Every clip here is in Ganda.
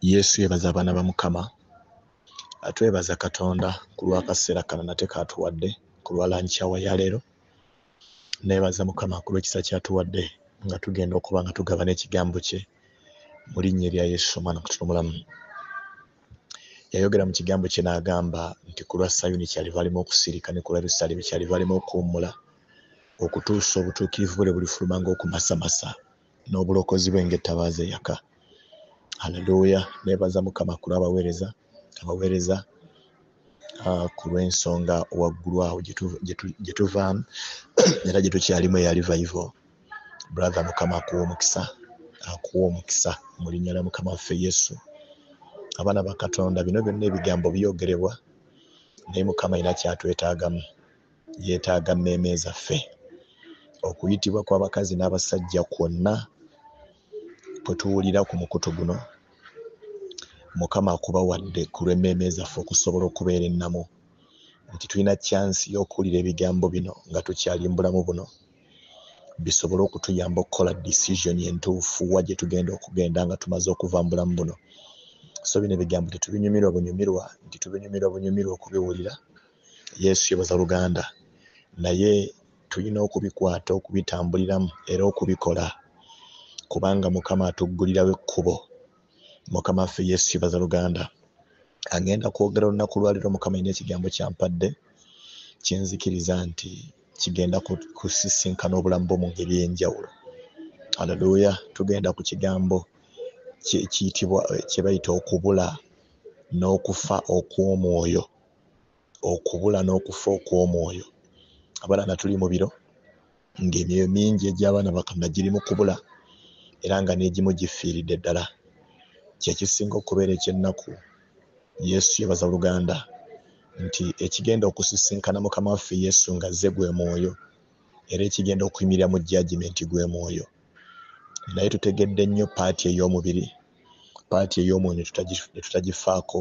yesu yebaza abaana ba mukama twebaza katonda ku lwakaseera kano nate katuwadde ku lwa lankyawa yaleero nebaza mukama ku lwekisa kyatuwadde nga tugenda okuba nga tugabana ekigambo kye mu linnya erya yesu omwana katonda omulamu yayogera mu kigambo kye n'agamba nti ku lwa sayuni kyaliva alimu okusirika ne ku lwa yerusaalemi kyaliva alimu okuwummula okutuusa obutuukirivu bwe bulifuluma ng'okumasamasa n'obulokozi bwe ng'ettabaaza eyaka haleluya nebaza mukama ku lwabaweereza abaweereza uh, ku lw'ensonga waggulu awo gye tuvaamu. Era gye tukyalimu eyalivayivo brother mukama akuwa omukisa akuwa omukisa mu linnya lya mukama waffe yesu. Abaana ba katonda bino byonna ebigambo byogerebwa naye mukama ayina kyatwetaagamu yeetaaga mmeeme zaffe. Okuyitibwa kw'abakazi n'abasajja kwonna kwe tuwulira ku mukutu guno mukama akubawadde ku lw'emmeeme zaffe okusobola okubeera ennamu. Nti tulina kyansi y'okuwulira ebigambo bino nga tukyali mu bulamu buno bisobole okutuyamba okukola decision entuufu wa gye tugenda okugenda nga tumaze okuva mu bulamu buno. So bino ebigambo tetubinyumirwa bunyumirwa nti tubinyumirwa bunyumirwa okubiwulira. Yesu yebaza luganda. Naye tulina okubikwata okubitambuliramu era okubikola kubanga mukama atuggulirawo ekkubo. Mukama waffe yesu yebaza luganda. Agenda kwogera olunaku lwaliro mukama ina ekigambo kyampadde kyenzikiriza nti kigenda kusisinkana obulamu bwo mu ngeri ey'enjawulo aleluya tugenda ku kigambo kiyitibwa kyebayita okubula n'okufa okw'omwoyo. Okubula n'okufa okw'omwoyo. Abaana tuli mu biro ng'emyoyo mingi egy'abaana bakatonda giri mu kubula era nga n'egimu gifiiridde ddala. Kyekisinga okubeera ekyennaku yesu yebaza luganda nti ekigenda okusisinkana mukama waffe yesu nga zze gwe mwoyo era ekigenda okuyimirira mu jajimenti gwe mwoyo. Naye tutegedde nnyo paati ey'omubiri paati ey'omwoyo tetutagifaako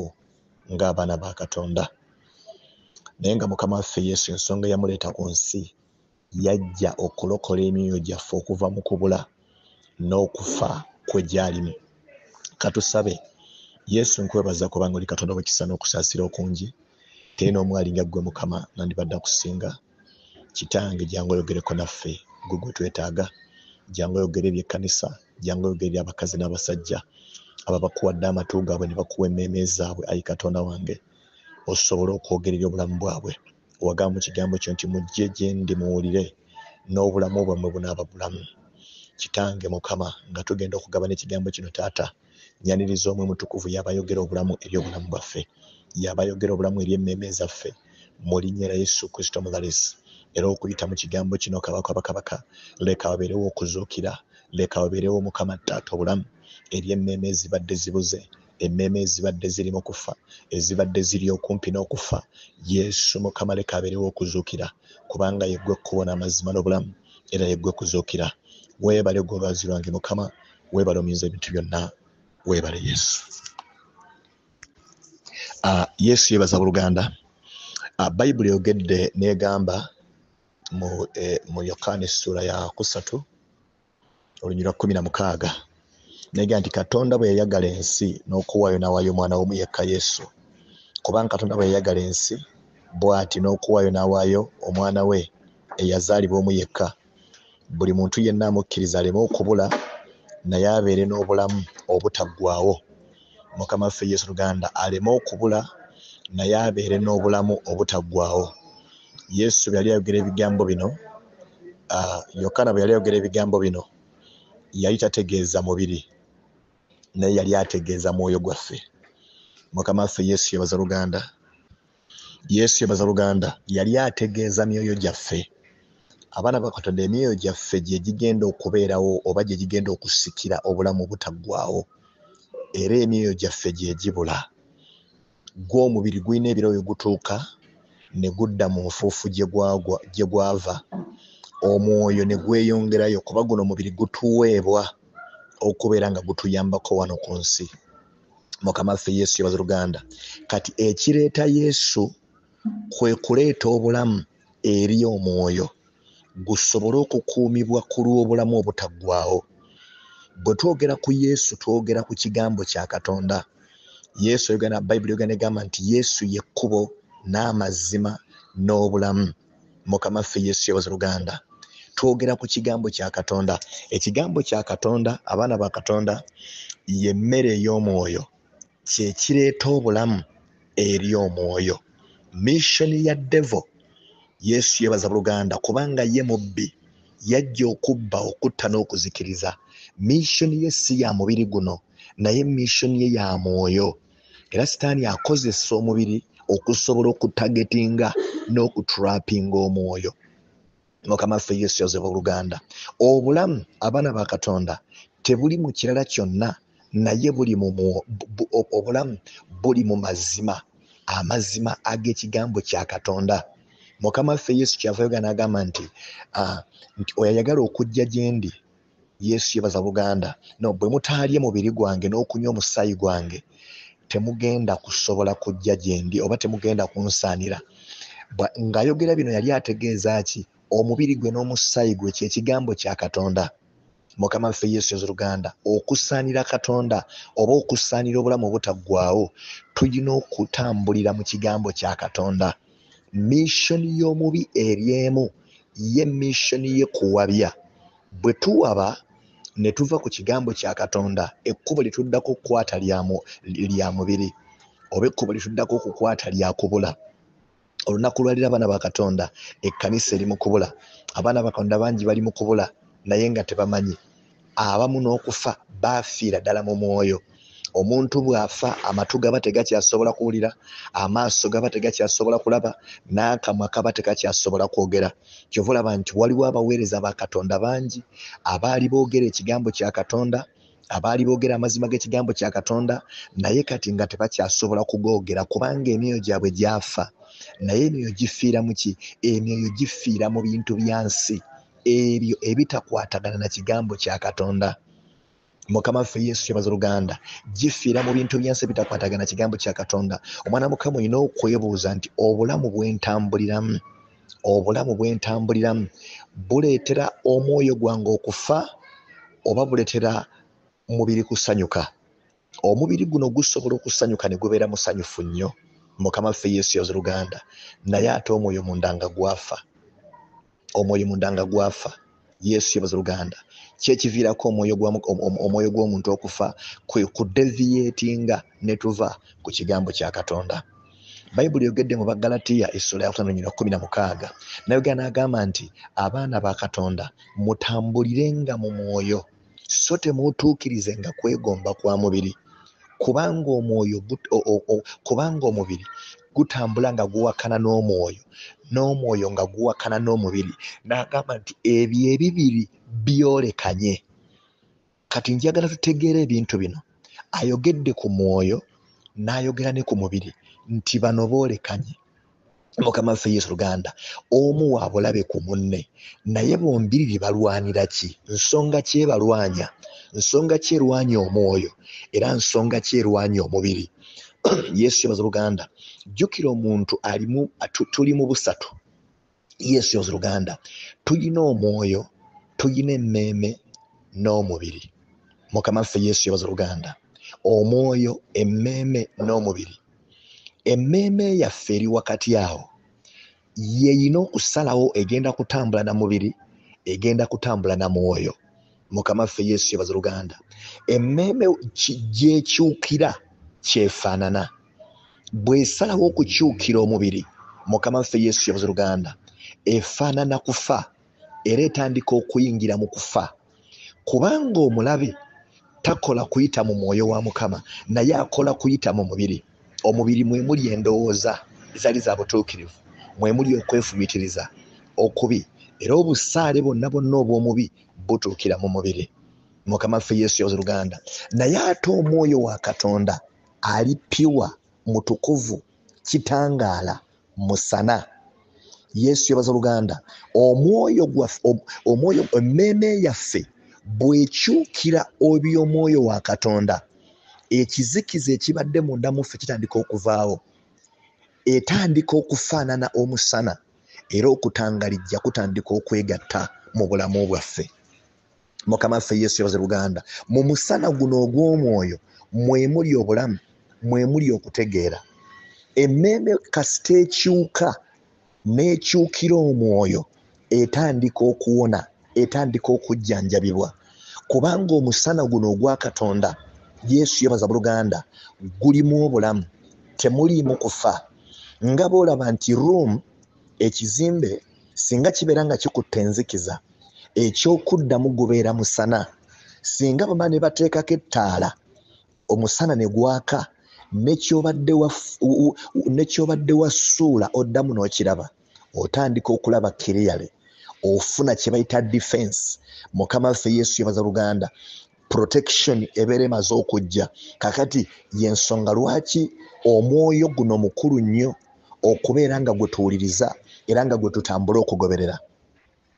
ng'abaana ba katonda. Naye nga mukama waffe yesu ensonga yamuleeta ku nsi yajja okulokola emyoyo gyaffe okuva mu kubula n'okufa kwe gyalimu. Katusabe yesu nkwebaza kubanga oli katonda wekisa n'okusaasira okungi teri n'omwali nga ggwe mukama nandibadde akusinga. Kitange jangu oyogereko naffe gwe gwe twetaaga. Jangu oyogere eri ekkanisa jangu oyogere abakazi n'abasajja. Aba bakuwadde amatu gaabwe ne bakuwa emmeeme zaabwe ayi katonda wange osobole okwogerera obulamu bwabwe. Wagamba mu kigambo kyo nti mujje gye ndi muwulire n'obulamu bwammwe bunaaba bulamu kitange mukama nga tugenda okugabana ekigambo kino taata nyaniriza omwe mutukuvu yabayogera obulamu eri obulamu bwaffe. Yabayogera obulamu eri emmeeme zaffe mu linnya lya yesu kristo muzalesi era okuyita mu kigambo kino kabaka bakabaka leka wabeerewo okuzuukira leka wabeerewo mukama taata obulamu eri emmeeme ezibadde zibuze emmeeme ezibadde ziri mu kufa ezibadde ziri okumpi n'okufa. Yesu mukama leka abeerewo okuzuukira kubanga yeggwe kubona amazima n'obulamu era yeggwe kuzuukira weebale gwe olwazi lwange mukama weebale omuyinza ebintu byonna weebale yesu. Uh, yesu yebaza buluganda uh, bayibuli yogedde negamba mu, eh, mu yokaana essula ya kusatu olunyi lwa kumi na mukaaga negamba nti katonda bwe yayagala ensi n'okuwaayo n'awaayo omwana w'omu yekka yesu. Kubanga katonda bwe yayagala ensi bw'ati n'okuwaayo n'awaayo omwana we eyazaalibwa omu yekka buli muntu yenna amukkiriza aleme okubula naye abeere n'obulamu obutaggwaawo. Mukama waffe yesu luganda aleme okubula naye abeere n'obulamu obutaggwaawo. Yesu bwe yali ayogera ebigambo bino uh, yokaana bwe yali ayogera ebigambo bino yali tategeeza mubiri naye yali ategeeza mwoyo gwaffe. Mukama waffe yesu yebaza luganda yesu yebaza luganda yali ategeeza myoyo gyaffe abaana bakatonda emyoyo gyaffe gye gigenda okubeerawo oba gye gigenda okusikira obulamu obutaggwaawo. Era emyoyo gyaffe gye gibula. Gw'omubiri gulina ebiro we gutuuka ne gudda mu nfuufu gye gwava. Omwoyo ne gweyongerayo kuba guno omubiri gutuweebwa okubeera nga gutuyambako wano ku nsi. Mukama waffe yesu yebaza luganda kati ekireeta yesu kwe kuleeta obulamu eri omwoyo gusobole okukuumibwa ku lw'obulamu obutaggwaawo. Bwe twogera ku yesu twogera ku kigambo kya katonda. Yesu oyogana bayibuli yogana egamba nti yesu yekkubo n'amazima n'obulamu. Mukama ffe yesu yebaza luganda twogera ku kigambo kya katonda. Ekigambo kya katonda abaana ba katonda yemmere ey'omwoyo. Kyekireeta obulamu eri omwoyo. Missioni ya devo yesu yebaza buluganda kubanga ye mubbi yajja okubba okutta n'okuzikiriza. Missioni ye si ya mubiri guno naye missioni ye ya mwoyo. Era sitaani akozesa omubiri okusobola okutagetinga n'okutrapinga omwoyo. Mukama ffe yesu yazoba oluganda obulamu abaana ba katonda tebuli mu kirala kyonna naye buli mu obulamu buli mu mazima amazima ag'ekigambo kya katonda mukama ffe yesu kyava yoga n'agamba nti nti oyayagala okujja gye ndi yesu yebaza buganda. No bwe mutaalye mubiri gwange n'okunywa omusaayi gwange temugenda kusobola kujja gye ndi oba temugenda kunsaanira. Ng'ayogera bino yali ategeeza ki? Omubiri gwe n'omusaayi gwe kyekigambo kya katonda. Mukama ffe yesu ezoluganda okusaanira katonda oba okusaanira obulamu obutaggwawo tulina okutambulira mu kigambo kya katonda missioni y'omubi eri emu ye missioni ye kuwabya. Bwe tuwaba ne tuva ku kigambo kya katonda ekkubo lyetuddako okukwata lya mubiri oba ekkubo lyetuddako okukwata lya kubula. Olunaku lwalira abaana ba katonda ekkanisa eri mu kubula. Abaana ba katonda bangi bali mu kubula naye nga tebamanyi. Abamu n'okufa baafiira ddala mu mwoyo omuntu bw'afa amatu gaba tegakyasobola kuwulira amaaso gaba tegakyasobola kulaba n'akamwa kaba tegakyasobola kwogera. Kyova olaba nti waliwo abaweereza ba katonda bangi abaali boogera ekigambo kya katonda abaali boogera amazima g'ekigambo kya katonda naye kati nga tebakyasobola kugoogera kubanga emyoyo gyabwe gyafa. Naye emyoyo gifiira mu ki? Emyoyo gifiira mu bintu bya nsi. Ebyo ebitakwatagana na kigambo kya katonda mukama ffe yesu kyebaza oluganda gifiira mu bintu byansi ebitakwatagana kigambo kya katonda. Omwana mukama olina okwebuuza nti obulamu bwentambuliramu obulamu bwentambuliramu buleetera omwoyo gwange okufa oba buleetera mubiri kusanyuka? Omubiri guno gusobola okusanyuka ne gubeera musanyufu nnyo. Mukama ffe yesu yoza oluganda naye ate omwoyo mundanga gwafa omwoyo mundanga gwafa yesu yebaza kyekiviirako omwoyo gw'omuntu okufa kwe kudeviyetinga ne tuva ku kigambo kya katonda. Bayibuli yogedde mu bagalatiya essula ya kumi na mukaaga nayogera n'agamba nti abaana ba katonda mutambulirenga mu mwoyo so temutuukirizenga kwegomba kwa mubiri. Kubanga omwoyo kubanga omubiri gutambula nga guwakana n'omwoyo n'omwoyo nga guwakana n'omubiri. N'agamba nti ebyo ebibiri byolekanye kati njagala tutegeera ebintu bino. Ayogedde ku mwoyo n'ayogera ne ku mubiri nti bano boolekanye mukama ffe yesu luganda omu wa bulabe ku munne naye bombiriri balwanira ki? Nsonga ki ebalwanya nsonga ki erwanya omwoyo era nsonga ki erwanya omubiri. Yesu yebaza luganda jjukira omuntu alimu tuli mu busatu. Yesu yebaza luganda tulina omwoyo tulina emmeeme n'omubiri. Mukama ffe yesu yebaza luganda omwoyo emmeeme n'omubiri. Emmeeme yaffe eri wakati awo. Yeyina okusalawo egenda kutambula na mubiri egenda kutambula na mwoyo. Mukama ffe yesu yebaza luganda emmeeme gyekyukira kyefaanana. Bw'esalawo okukyukira omubiri mukama ffe yesu yebaza luganda efaanana kufa era etandika okuyingira mu kufa. Kubanga omulabe takola kuyita mu mwoyo wa mukama naye akola kuyita mu mubiri. Omubiri mwe muli endowooza ezali za butuukirivu mwe muli okwefumitiriza okubi era obusaale bwonna bwonna obw'omubi butuukira mu mubiri. Mukama ffe yesu yoza luganda naye ate omwoyo wa katonda ali piwa mutukuvu kitangaala musana yesu yebaza luganda omwoyo omwoyo emmeeme yaffe bwekyukira ebyomwoyo wa katonda ekizikiza ekibadde munda muffe kitandika okuvaawo etandika okufaanana omusana era okutangalijja kutandika okwegatta mu bulamu bwaffe. Mukama waffe yesu yabaze luganda mu musana guno ogw'omwoyo mwemuli obulamu mwemuli okutegeera. Emmeme kasita ekyuka n'ekyukira omwoyo etandika okuwona etandika okujjanjabibwa. Kubanga omusana guno ogwa katonda yesu yebaza buluganda gulimu obulamu temuliimu kufa. Nga boolaba nti room ekizimbe singa kibeera nga kikutta enzikiza ekyokuddamu gubeera musana singa bama ne bateekako ettaala omusana ne gwaka nekyobadde wassuula oddamu n'okiraba otandika okulaba kiriyale ofuna kye bayita defense. Mukama waffe yesu yebaza luganda protection ebeera emaze okujja. Kakati yensonga lwaki omwoyo guno mukulu nnyo okubeera nga gwe tuwuliriza era nga gwe tutambula okugoberera?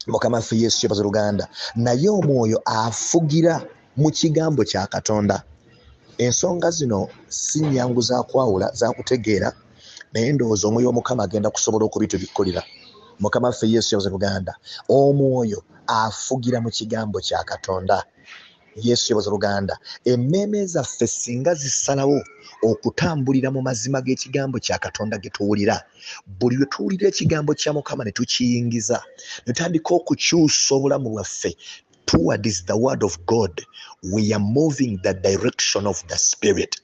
Mukama waffe yesu yebaza luganda naye omwoyo afugira mu kigambo kya katonda ensonga zino si nyangu zakwawula zakutegeera naye ndowooza omwoyo womukama agenda kusobola okubitubikkulira mukama waffe yesu yabuze luganda omwoyo afugira mu kigambo kya katonda. Yesu yabuze luganda emmeeme zaffe singa zisalawo okutambulira mu mazima g'ekigambo kya katonda ge tuwulira buli lwe tuwulira ekigambo kya mukama ne tukiyingiza. Ne tutandika okukyusa obulamu bwaffe towards the word of god. We are moving the direction of the spirit.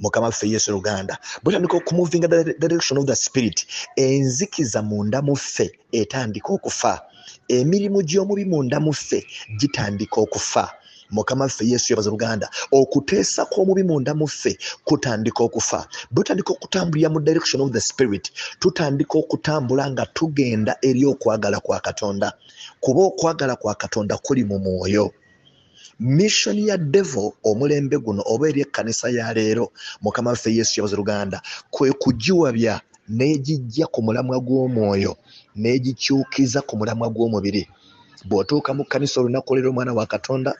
Mukama waffe yesu luganda. Bwetandika okumuvinga direction of the spirit. Enzikiza munda muffe etandika okufa. Emirimu gy'omubi munda muffe gitandika okufa mukama waffe yesu yabaza luganda okuteesa kw'omubi munda muffe kutandika okufa. Bwetandika okutambulira mu direction of the spirit tutandika okutambula nga tugenda eri okwagala kwa katonda. Kuba okwagala kwa katonda kuli mu mwoyo. Missioni ya devo omulembe guno oba eri ekkanisa ya leero mukama waffe yesu yabaze luganda kwe kugiwabya n'egijja ku mulamwa gw'omwoyo n'egikyukiza ku mulamwa gw'omubiri. Bw'otuuka mu kkanisa olunaku leero omwana wa katonda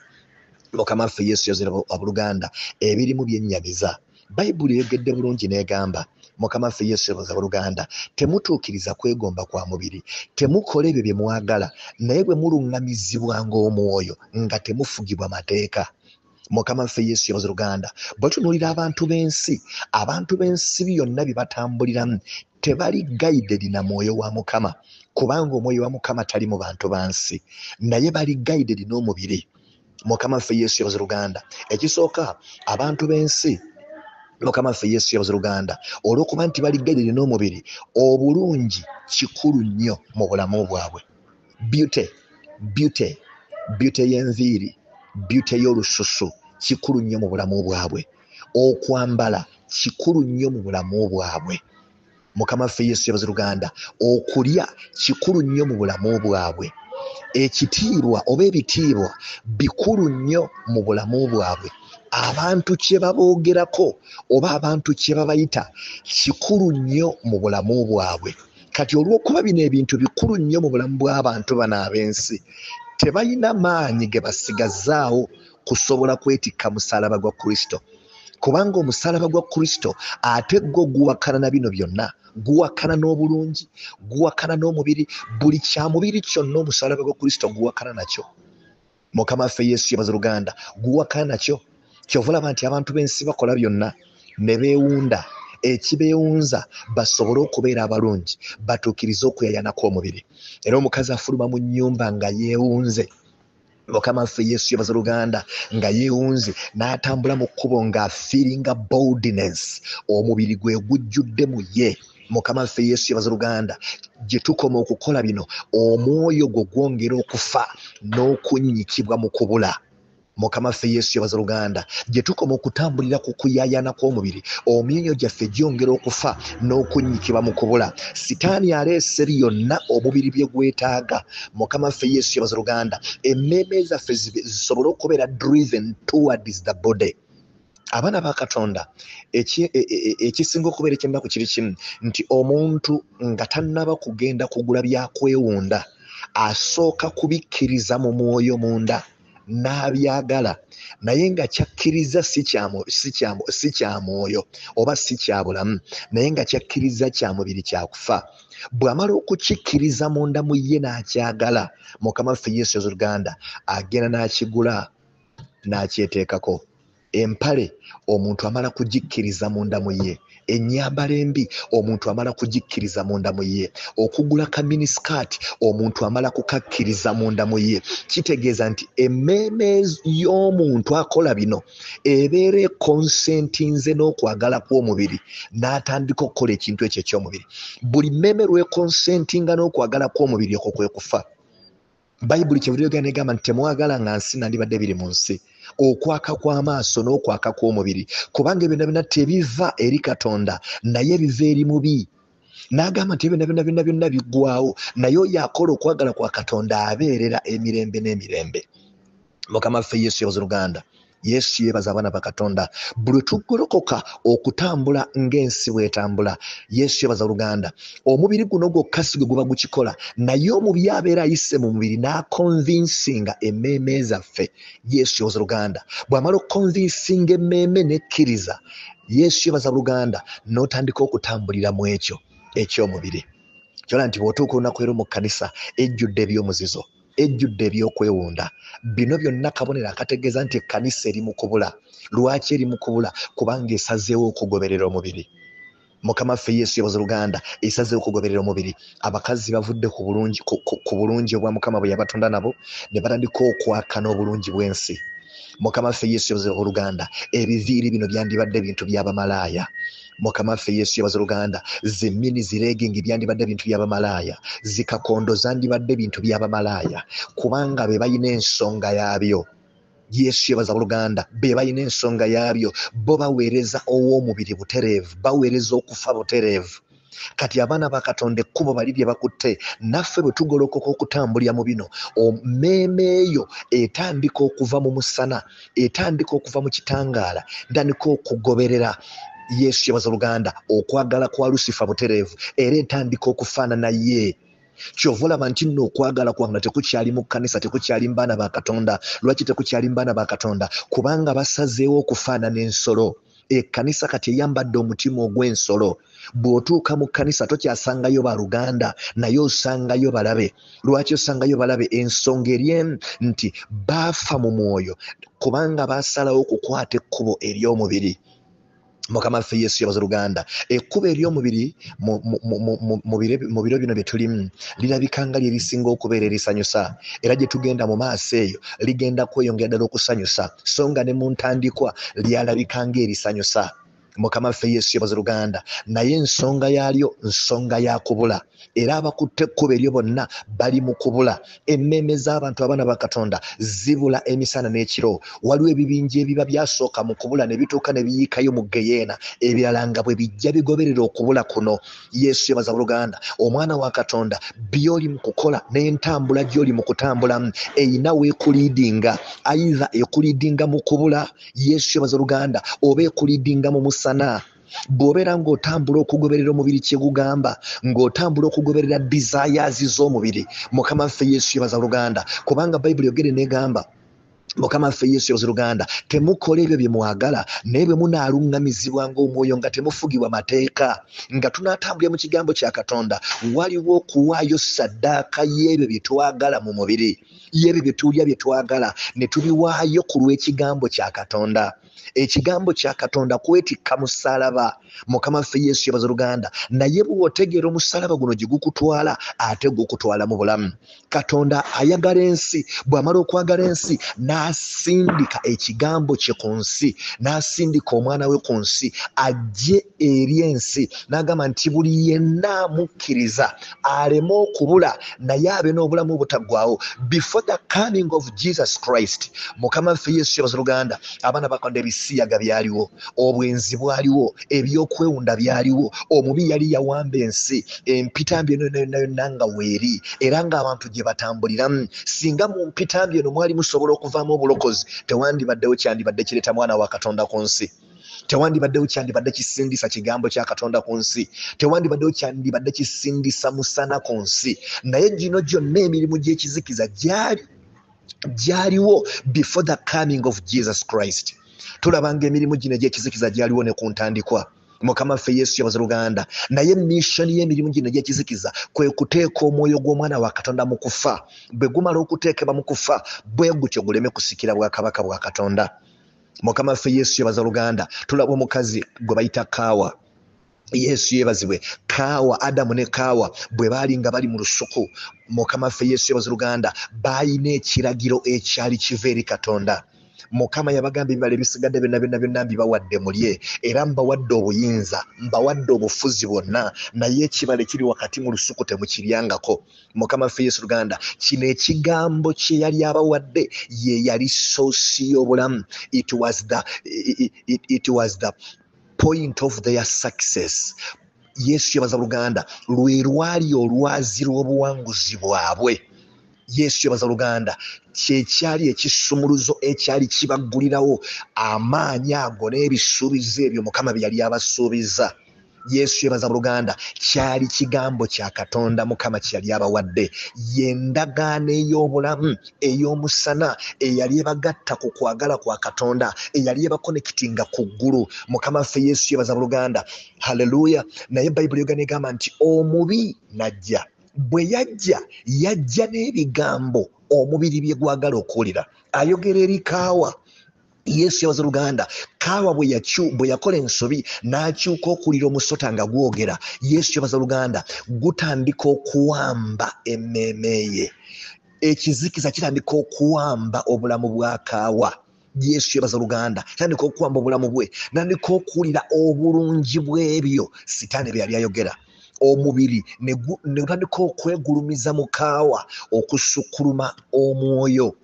mukama waffe yesu yazira abuluganda ebirimu byennyamiza bayibuli eyogedde bulungi n'egamba mukama waffe yesu abuluganda temutuukiriza kwegomba kwa mubiri. Temukola ebyo bye mwagala. Naye bwe muluŋŋamizibwanga omwoyo nga temufugibwa mateeka. Mukama waffe yesu yabaza luganda. Bwetunuulira abantu b'ensi abantu b'ensi byonna bye batambuliramu tebali gaidedi na mwoyo wa mukama. Kubanga omwoyo wa mukama tali mu bantu bansi naye bali gaidedi n'omubiri mukama waffe yesu yabaza luganda ekisooka abantu b'ensi mukama waffe yesu yabaza luganda olw'okuba nti baligairire n'omubiri obulungi kikulu nnyo mu bulamu bwabwe. Beauty beauty beauty y'enviiri beauty y'olususu kikulu nnyo mu bulamu bwabwe. Okwambala kikulu nnyo mu bulamu bwabwe. Mukama waffe yesu yabaza luganda okulya kikulu nnyo mu bulamu bwabwe ekitiibwa oba ebitiibwa bikulu nnyo mu bulamu bwabwe. Abantu kye baboogerako oba abantu kye babayita kikulu nnyo mu bulamu bwabwe. Kati olw'okuba bino ebintu bikulu nnyo mu bulamu bw'abantu bano ab'ensi tebalina maanyi ge basigazaawo kusobola kwetikka musalaba gwa kristo kubanga omusalaba gwa kristo ate gwo guwakana na bino byonna. Guwakana n'obulungi guwakana n'omubiri buli kyamubiri kyonna omusalaba gwa kristo guwakana nakyo. Mukama waffe yesu yabaza luganda guwakana nakyo? Kyova olaba nti abantu b'ensi bakola byonna ne beewunda. Ekibeewunza basobole okubeera abalungi batuukirize okweyayanako omubiri era omukazi afuluma mu nnyumba nga yeewunze mukama waffe yesu yabaza luganda nga yeewunze n'atambula mu kkubo ng'afiiringa boldness. Omubiri gwe gujjudde mu ye. Mukama waffe yesu yabaza luganda gye tukoma okukola bino omwoyo gwe gwongera okufa n'okunnyikibwa mu kubula mukama ffe yesu yabaza luganda gye tukoma okutambulira ku kuyayana kw'omubiri omyonyo gyaffe gyongera okufa n'okunnyikibwa mu kubula. Sitaani aleese byonna omubiri bye gwetaaga. Mukama ffe yesu yabaza luganda emmeeme zaffe zisobole okubeera driven towards the body. Abaana ba katonda ekisinga e, e, okubeera ekyennaku kiri kimu nti omuntu nga tannaba kugenda kugula byakwewunda asooka kubikkiriza mu mwoyo munda n'abyagala. Naye nga kyakkiriza si kya mwoyo oba si kya bulamu. Naye nga kyakkiriza kya mubiri kyakufa bw'amala okukikkiriza munda mu ye n'akyagala mukama waffe yesu ezoluganda agenda n'akigula n'akyeteekako. Empale omuntu amala kugikkiriza munda mu ye ennyambala embi omuntu amala kugikkiriza munda mu ye. Okugula ka minisikaati omuntu amala kukakkiriza munda mu ye. Kitegeeza nti emmeeme y'omuntu akola bino ebeera ekonsentinze n'okwagala kw'omubiri n'atandika okukola ekintu ekyo eky'omubiri. Buli mmeeme lwekonsentinga n'okwagala kw'omubiri okwo kwe kufa. Bayibuli kyebulirogera negamba nti temwagala nga nsi nandibadde biri mu nsi okwaka kw'amaaso n'okwaka kw'omubiri. Kubanga ebyo byonna tebiva eri katonda naye biva eri mubi. N'agamba nti ebyo byonna byonna byonna biggwawo naye oyo akola okwagala kwa katonda abeerera emirembe n'emirembe. Mukama waffe yesu yebaza oluganda yesu yebaza abaana ba katonda. Buli tugolokoka okutambula ng'ensi bwetambula yesu yebaza oluganda. Omubiri guno gwokka si gwe guba gukikola naye omubi abeera ayise mu mubiri n'akonvinsinga emmeeme zaffe. Yesu yebaza oluganda. Bw'amala okukonvinsinga emmeeme nekkiriza yesu yebaza oluganda n'otandika okutambulira mu ekyo ekyomubiri. Kyola nti bw'otuuka olunaku ero mu kkanisa ejjudde eby'omuzizo ejjudde ebyokwewunda. Bino byonna kabonero akategeeza nti ekkanisa eri mu kubula. Lwaki eri mu kubula? Kubanga esazeewo okugoberera omubiri. Mukama waffe yesu yebaza oluganda esazeewo okugoberera omubiri. Abakazi bavudde ku bulungi obwa mukama bwe yabatonda nabo ne batandika okwaka n'obulungi bw'ensi mukama waffe yesu yebaza oluganda ebiviiri bino byandibadde bintu by'abamalaaya mukama waffe yesu yebaza oluganda zemmini ziregingi byandibadde bintu by'abamalaaya zikakondo zandibadde bintu by'abamalaaya kubanga be balina ensonga yaabyo. Yesu yebaza buluganda be balina ensonga yaabyo. Bo baweereza ow'omubiri butereevu baweereza okufa butereevu kati abaana ba katonda ekkubo bali lye bakutte naffe bwe tugolokoka okutambulira mu bino ommeeme eyo etandika okuva mu musana etandika okuva mu kitangaala ntandika okugoberera. Yesu yebaza oluganda okwagala kwa lusifa butereevu era etandika okufaanana ye kyova olaba nti nno okwagala kwanga tekukyali mu kkanisa tekukyali mu baana ba katonda lwaki tekukyali mu baana ba katonda? Kubanga basazeewo okufaanana ensolo ekkanisa kati eyambadde omutima ogw'ensolo bw'otuuka mu kkanisa tokyasangayo baluganda naye osangayo balabe. Lwaki osangayo balabe? Ensonga eri nti baafa mu mwoyo kubanga baasalawo okukwata ekkubo ery'omubiri. Mukama waffe yesu yabaza oluganda ekkubo ery'omubiri mu- biro- bino bye tulimu lirabika nga lye lisinga okubeera erisanyusa. Era gye tugenda mu maaso eyo ligenda kweyongera ddala okusanyusa. So nga ne mu ntandikwa lyalabika nga erisanyusa mukama waffe yesu yabaza oluganda naye ensonga yaalyo nsonga ya kubula. Era abakutte ekkubo eryo bonna bali mu kubula. Emmeeme z'abantu abaana ba katonda zibula emisana n'ekiro. Waliwo ebibinja ebiba byasooka mu kubula ne bituuka ne biyiikayo mu geyeena. Ebirala nga bwe bijja bigoberera okubula kuno. Yesu yebaza buluganda omwana wa katonda by'oli mu kukola n'entambula gy'oli mu kutambulamu eyina weekuliidinga aitha ekuliidinga mu kubula yesu yebaza oluganda oba ekuliidinga mu musana bw'obeera ng'otambula okugoberera omubiri kyegugamba ng'otambula okugoberera desires z'omubiri mukama waffe yesu yebaza luganda kubanga bayibuli yogere negamba mukama waffe yesu yoza oluganda temukola ebyo bye mwagala naye bwe munaalungamizibwanga omwoyo nga temufugibwa mateeka nga tunaatambulira mu kigambo kya katonda waliwo okuwaayo saddaaka y'ebyo bye twagala mu mubiri y'ebyo bye tulya bye twagala ne tubiwaayo ku lw'ekigambo kya katonda ekigambo kya katonda kwetikka musalaba. Mukama waffe yesu yabaza oluganda naye bweotegeera omusalaba guno gye gukutwala ate gukutwala mu bulamu. Katonda ayagala ensi bw'amala okwagala ensi n'asindika ekigambo kye ku nsi n'asindika omwana we ku nsi ajje eri ensi. N'agamba nti buli yenna amukkiriza aleme okubula naye abe n'obulamu obutaggwawo before the coming of jesus christ mukama waffe yesu yabaza oluganda abaana bakonda ebisiyaga byaliwo obwenzi bwaliwo ebyokwewunda byaliwo omubi yali yawamba ensi empitambi eno yonna yonna nga weeri era ng'abantu gye batambuliramu singa mu mpitambi eno mwali musobola okuvaamu obulokozi tewandibaddewo kyandibadde kireeta mwana wa katonda ku nsi. Tewandibaddewo kyandibadde kisindisa kigambo kya katonda ku nsi. Tewandibaddewo kyandibadde kisindisa musana ku nsi. Naye gino gyonna emirimu gy'ekizikiza gyali gyaliwo before the coming of jesus christ tulabanga emirimu gino egyekizikiza gyaliwo ne ku ntandikwa. Mukama ffe yesu yabaza luganda. Naye missoni y'emirimu gino egyekizikiza kwe kuteeka omwoyo gw'omwana wa katonda mu kufa. Bwe gumala okuteekebwa mu kufa bwe gutyo guleme kusikira bwakabaka bwa katonda. Mukama ffe yesu yabaza luganda. Tulaba omukazi gwe bayita kaawa yesu yebazibwe kaawa adamu ne kaawa bwe baali nga bali mu lusuku. Mukama ffe yesu yabaza luganda baayina ekiragiro ekyali kiva eri katonda mukama yabagamba ebibala ebisigadde byonna byonna byonna mbibawadde mulye era mbawadde obuyinza mbawadde obufuzi bwonna naye ekibala ekiri wakati mu lusuku temukiryangako. Mukama ffe yesu luganda kino ekigambo kye yali abawadde ye yali soosi y'obulamu. It was the, it, it, it was the point of their success. Yesu yabaza luganda lwe lwali olwazi lw'obuwanguzi bwabwe yesu yabaza luganda. Kyekyali ekisumuluzo ekyali kibaggulirawo amaanyi ago n'ebisuubizo ebyo mukama bye yali abasuubiza. Yesu yebaza buluganda kyali kigambo kya katonda mukama kyeyali abawadde. Yendagaano ey'obulamu ey'omusana eyali ebagatta ku kwagala kwa katonda eyali ebakonekitinga ku ggulu. Mukama ffe yesu yebaza buluganda halleluya naye bayibuli yogana egamba nti omubi najja bwe yajja yajja n'ebigambo omubiri bye gwagala okuwulira. Ayogera eri kaawa yesu yabaza oluganda kaawa bwe yakola ensobi n'akyuka okuwulira omusota nga gwogera. Yesu yabaza oluganda gutandika okuwamba emmeeme ye. Ekizikiza kitandika okuwamba obulamu bwa kaawa yesu yebaza oluganda tandika okuwamba obulamu bwe nandika okuwulira obulungi bw'ebyo sitaani bye yali ayogera omubiri ne gutandika okwegulumiza mu kaawa okusukkuluma omwoyo.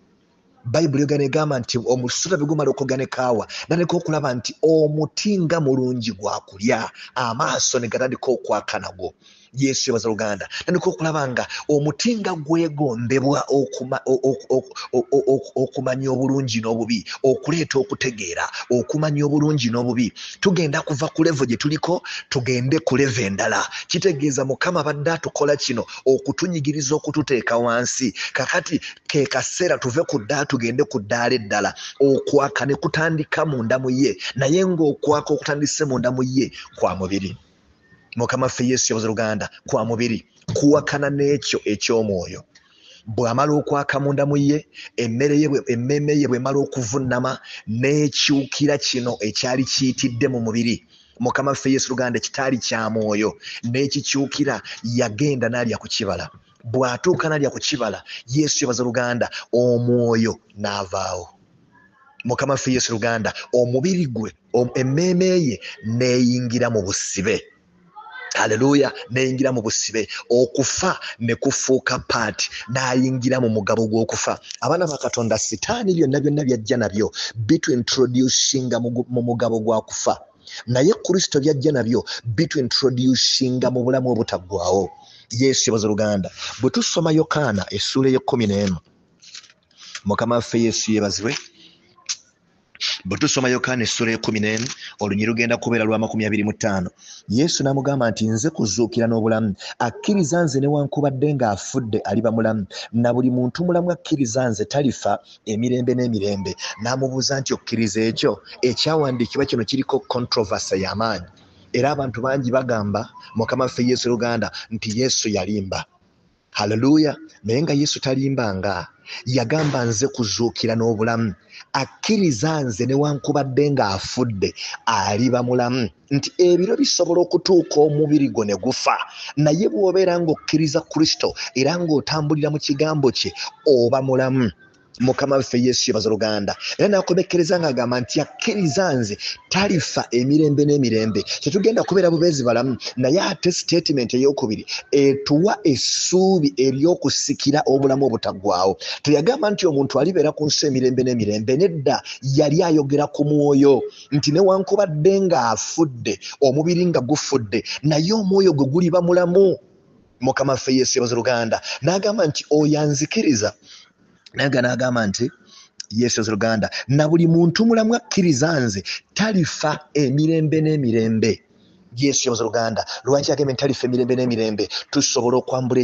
Bayibuli yogana egamba nti omusota bwe gumala okugana ekaawa nandika okulaba nti omuti nga mulungi gwakulya amaaso ne gatandika okwaka nagwo yesu yebaza luganda nandika okulaba nga omuti nga gwegondebwa okumanya obulungi n'obubi okuleeta okutegeera okumanya obulungi n'obubi. Tugenda kuva ku levo gye tuliko tugende ku levo endala. Kitegeeza mukama badde atukola kino okutunyigiriza okututeeka wansi. Kakati ke kaseera tuve ku ddaala tugende ku ddaala eddala. Okwaka ne kutandika munda mu ye naye ng'okwaka okutandise munda mu ye kwa mubiri mukama ffe yesu yabuza luganda kwa mubiri kuwakana n'ekyo eky'omwoyo. Bw'amala okwaka munda mu ye emmeeme ye bw'emala okuvunnama n'ekyukira kino ekyali kiyitidde mu mubiri. Mukama ffe yesu luganda ekitaali kya mwoyo n'ekikyukira yagenda n'alya ku kibala. Bw'atuuka n'alya ku kibala yesu yabaza luganda omwoyo n'avaawo. Mukama ffe yesu luganda omubiri gwe emmeeme ye neeyingira mu busibe haleluya neyingira mu busibe. Okufa ne kufuuka paati. N'ayingira mu mugabo gw'okufa. Abaana ba katonda sitaani byonna byonna byajja nabyo bituintroducinga mu mugabo gwa kufa. Naye kristo byajja nabyo bituintroducinga mu bulamu obutaggwawo yesu yabaza oluganda bwe tusoma yokaana essuula ey'ekkumi n'emu. Mukama waffe yesu yebazibwe bwe tusoma yokaana essula ekumi n'emu olunyi lugenda kubeera lwa makumi abiri mu ttaano. Yesu n'amugamba nti nze kuzuukira n'obulamu. Akkiriza nze newankubadde ng'afudde aliba mulamu. Na buli muntu mulamu akkiriza nze talifa emirembe n'emirembe. N'amubuuza nti okkiriza ekyo? Ekyawandiikibwa kino kiriko controversy y'amaanyi era abantu bangi bagamba mukama ffe yesu luganda nti yesu yalimba. Haleluya naye nga yesu talimbanga yagamba nze kuzuukira n'obulamu akkiriza nze newankubadde ng'afudde aliba mulamu. Nti ebiro bisobola okutuuka omubiri gwo ne gufa. Naye bw'obeera ng'okkiriza kristo era ng'otambulira mu kigambo kye oba mulamu mukama waffe yesu yebaza oluganda. Era nakomekereza ng'agamba nti akkiriza nze talifa emirembe n'emirembe. Tetugenda kubeera bubeezi balamu naye ate statement eyokubiri etuwa essuubi ery'okusikira obulamu obutaggwawo teyagamba nti omuntu alibeera ku nsi emirembe n'emirembe nedda yali ayogera ku mwoyo nti newankubadde ng'afudde omubiri nga gufudde naye omwoyo gwe guliba mulamu. Mukama waffe yesu yebaza oluganda. N'agamba nti oyo anzikiriza naye ga n'agamba nti yesu oluganda na buli muntu mulamu akkiriza nze talifa emirembe n'emirembe yesu yabuza oluganda lwaki agembe ntalife emirembe n'emirembe? Tusobola okwambula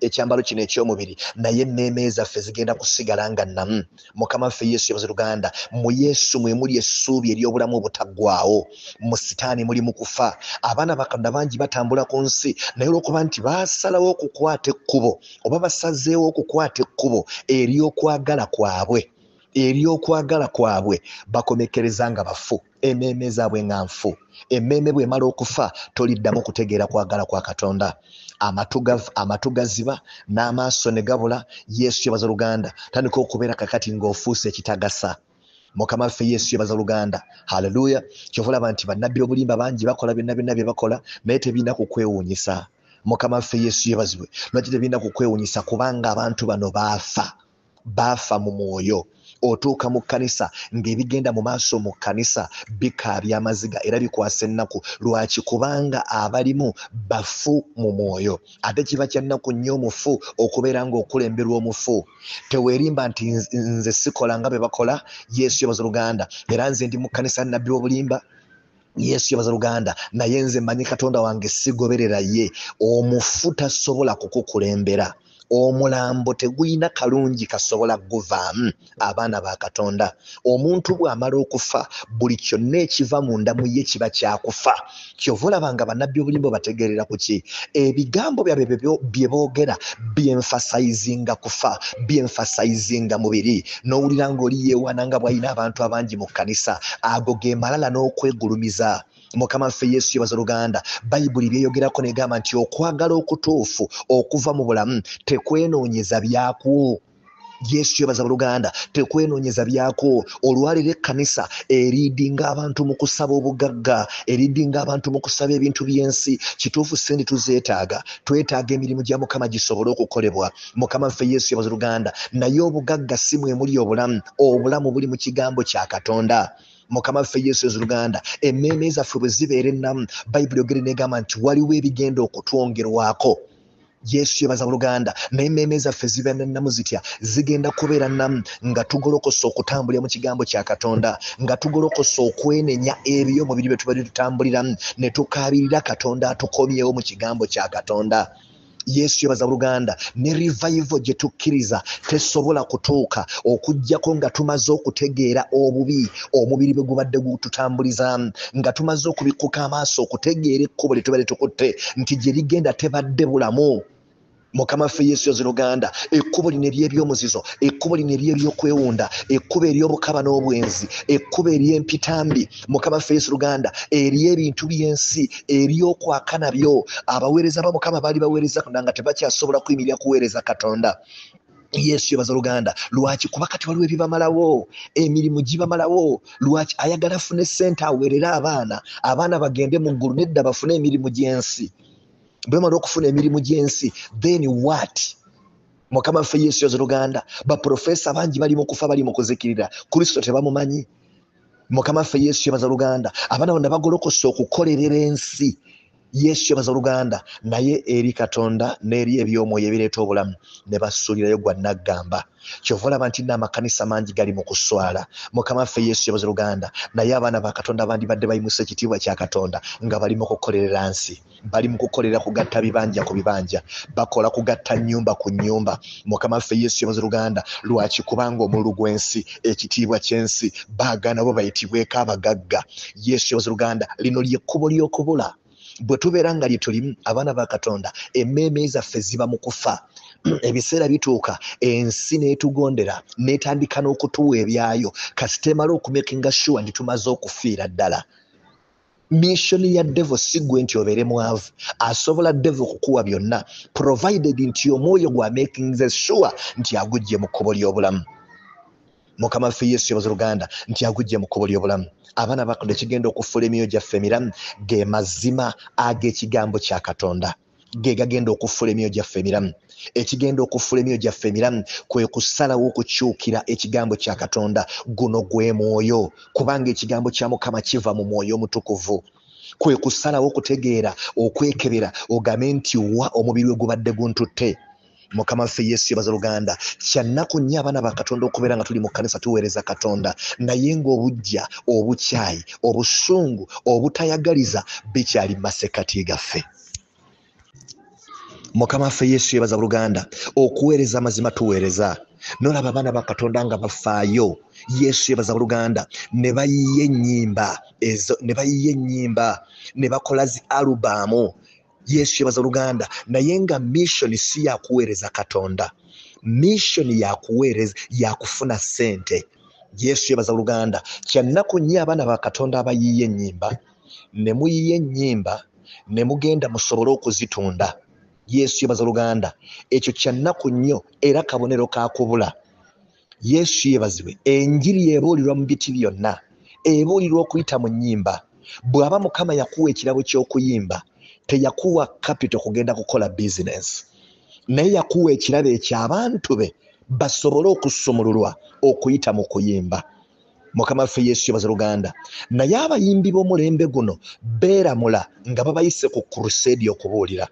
ekyambalo kino ekyomubiri naye enneeme zaffe zigenda kusigala nga namu mukama waffe yesu yabuza oluganda mu yesu mwe muli essuubi ery'obulamu obutaggwawo mu sitaani muli mu kufa. Abaana bakalonda bangi batambula ku nsi naye olwokuba nti baasalawo okukwata ekkubo oba basazeewo okukwata ekkubo ery'okwagala kwabwe ery'okwagala kwabwe bakomekereza nga bafu emmeeme zaabwe nga nfu. Emmeeme bwemala okufa toliddamu kutegeera kwagala kwa katonda. Amatu gaziba n'amaaso ne gabula yesu yebaza oluganda tandika okubeera kakati ng'ofuusa ekitagasa. Mukama waffe yesu yebaza oluganda halleluya kyova olaba nti bannabbi obulimba bangi bakola byonna byonna bye bakola naye tebirina kukwewuunyisa. Mukama waffe yesu yebazibwe lwaki tebirina kukwewuunyisa kubanga abantu bano baafa? Baafa mu mwoyo otuuka mu kkanisa ng'ebigenda mu maaso mu kkanisa bikaabya amaziga era bikwasa ennaku. Lwaki? Kubanga abalimu bafu mu mwoyo. Ate kiba kya nnaku nnyo omufu okubeera ng'okulemberwa omufu. Teweerimba nti nze sikola nga be bakola? Yesu yabaza oluganda. Era nze ndi mu kkanisa nabbi obulimba yesu yabaza luganda naye nze mmanyi katonda wange sigoberera ye. Omufu tasobola kukukulembera omulambo tegulina kalungi kasobola kuguvaamu abaana ba katonda. Omuntu bw'amala okufa buli kyonna ekiva mu ndamu ye kiba kyakufa. Kyova olabanga bannabbi obulimba bategeerera ku ki? Ebigambo byabwe bye boogera byenfasayizinga kufa byenfasayizinga mubiri. N'owulira ng'oli yeewana nga bw'alina abantu abangi mu kkanisa ago ge malala n'okwegulumiza mukama waffe yesu yebaza oluganda. Bayibuli byeyogerako negamba nti okwagala okutuufu okuva mu bulamu tekwenoonyeza byakwo yesu yebaza buluganda tekwenoonyeza byakwo olwaliro ekkanisa eridinga abantu mu kusaba obugagga eridinga abantu mu kusaba ebintu by'ensi kituufu sente tuzeetaaga twetaaga emirimu gya mukama gisobole okukolebwa. Mukama ffe yesu yebaza oluganda naye obugagga si mwe muli obulamu obulamu buli mu kigambo kya katonda mukama ffe yesu ezoluganda emmeeme zaffe bwe zibeera ennamu bayibuli ogere negamba nti waliwo ebigenda okutwongerwako. Yesu yebaza buluganda naye emmeeme zaffe zibeera nennamu zitya? Zigenda kubeera namu nga tugolokosa okutambulira mu kigambo kya katonda nga tugolokosa okwenenya ebyo mubiri bye tubali tutambuliramu ne tukabirira katonda atukomyewo mu kigambo kya katonda yesu yebaza buluganda ne revival gye tukkiriza tesobola kutuuka. Okugjako nga tumaze okutegeera obubi omubiri bwe gubadde gututambulizaamu nga tumaze okubikuka amaaso okutegeera ekkubo lye tubadde tukutte nti gye ligenda tebadde bulamu mukama ffe yesu yoziruganda ekkubo lino eryebyomuzizo ekkubo lino eryebyokwewunda ekkubo eryobukaba n'obwenzi ekkubo eryempitambi. Mukama ffe yesu luganda eryebintu byensi eryokwaka nabyo. Abaweereza ba mukama baali baweereza katonda nga tebakyasobola kuyimirira kuweereza katonda. Yesu yebaza oluganda lwaki kuba kati waliwo ebibamalawo emirimu gibamalawo? Lwaki ayagala afune sente aweerere abaana abaana bagende mu ggulu nedda bafune emirimu gy'ensi bwemala okufuna emirimu gy'ensi then what? Mukama ffe yesu yoza oluganda. Baprofesa bangi bali mukufa bali mukuzikirira kristo tebamumanyi. Mukama ffe yesu yebaza oluganda abaana bonna bagolokosa okukolerera ensi yesu yebaza oluganda naye eri katonda n'eri ebyomwoyo ebireeta obulamu ne basuulirayo gwa naggamba kyova olaba nti n'amakanisa mangi gali mu kuswala. Mukama ffe yesu yabuze luganda naye abaana ba katonda bandibadde bayimusa ekitiibwa kya katonda nga bali mu kukolerera nsi. Bali mu kukolera kugatta bibanja ku bibanja bakola kugatta nyumba ku nyumba mukama ffe yesu yabuze luganda lwaki kubanga omululu gw'ensi ekitiibwa ky'ensi baagaana bo bayitibweko abagagga. Yesu yabuze luganda lino lyekkubo ly'okubula bwe tubeera nga lye tulimu abaana ba katonda emmeeme zaffe ziba mu kufa. Ebiseera bituuka ensi n'etugondera n'etandika n'okutuwa ebyayo. Kasi temala okumekinga sure nti tumaze okufiira ddala. Missioni ya devo si gwe nti obeere mwavu. Asobola devo okukuwa byonna provided nti omwoyo gwa making sure nti agujje mu kkubo ly'obulamu mukama ffe yesu yabaza oluganda nti agujje mu kkubo ly'obulamu. Abaana bakonda ekigenda okufuula emyoyo gyaffe emiramu ge mazima ag'ekigambo kya katonda. Ge gagenda okufuula emyoyo gyaffe emiramu ekigenda okufuula emyoyo gyaffe emiramu kwe kusalawo okukyukira ekigambo kya katonda guno gwe mwoyo. Kubanga ekigambo kya mukama kiva mu mwoyo omutukuvu. Kwe kusalawo okutegeera okwekebera ogambe nti wa omubiri we gubadde guntutte mukama waffe yesu yebaza luganda kyannaku nnyo abaana ba katonda okubeera nga tuli mu kkanisa tuweereza katonda. Naye ngaobujja obukyayi obusungu obutayagaliza bikyali masekati gaffe. Mukama waffe yesu yebaza buluganda okuweereza amazima tuweereza. Nolaba abaana ba katonda nga bafaayo. Yesu yebaza buluganda ne bayiya ennyimba ezo ne bayiya ennyimba ne bakola zi alubaamu yesu yebaza luganda. Naye nga missioni si yakuweereza katonda. Missioni yakuweereza yakufuna ssente yesu yebaza luganda. Kyannaku nnyo abaana ba katonda abayiiya ennyimba ne muyiya ennyimba ne mugenda musobole okuzitunda. Yesu yebaza luganda. Ekyo kyannaku nnyo era kabonero kakubula yesu yebazibwe enjiri yebuulirwa mu biti byonna. Ebuulirwa okuyita mu nnyimba. Bw'aba mukama yakuwa ekirabo ky'okuyimba teyakuwa kapito kugenda kukola bizinesi naye yakuwa ekirabo ekyo abantu be basobole okusumululwa okuyita mu kuyimba. Mukama waffe yesu yebaza luganda. Naye abayimbi b'omulembe guno beeramula nga babayise ku kuruseedi okubuulira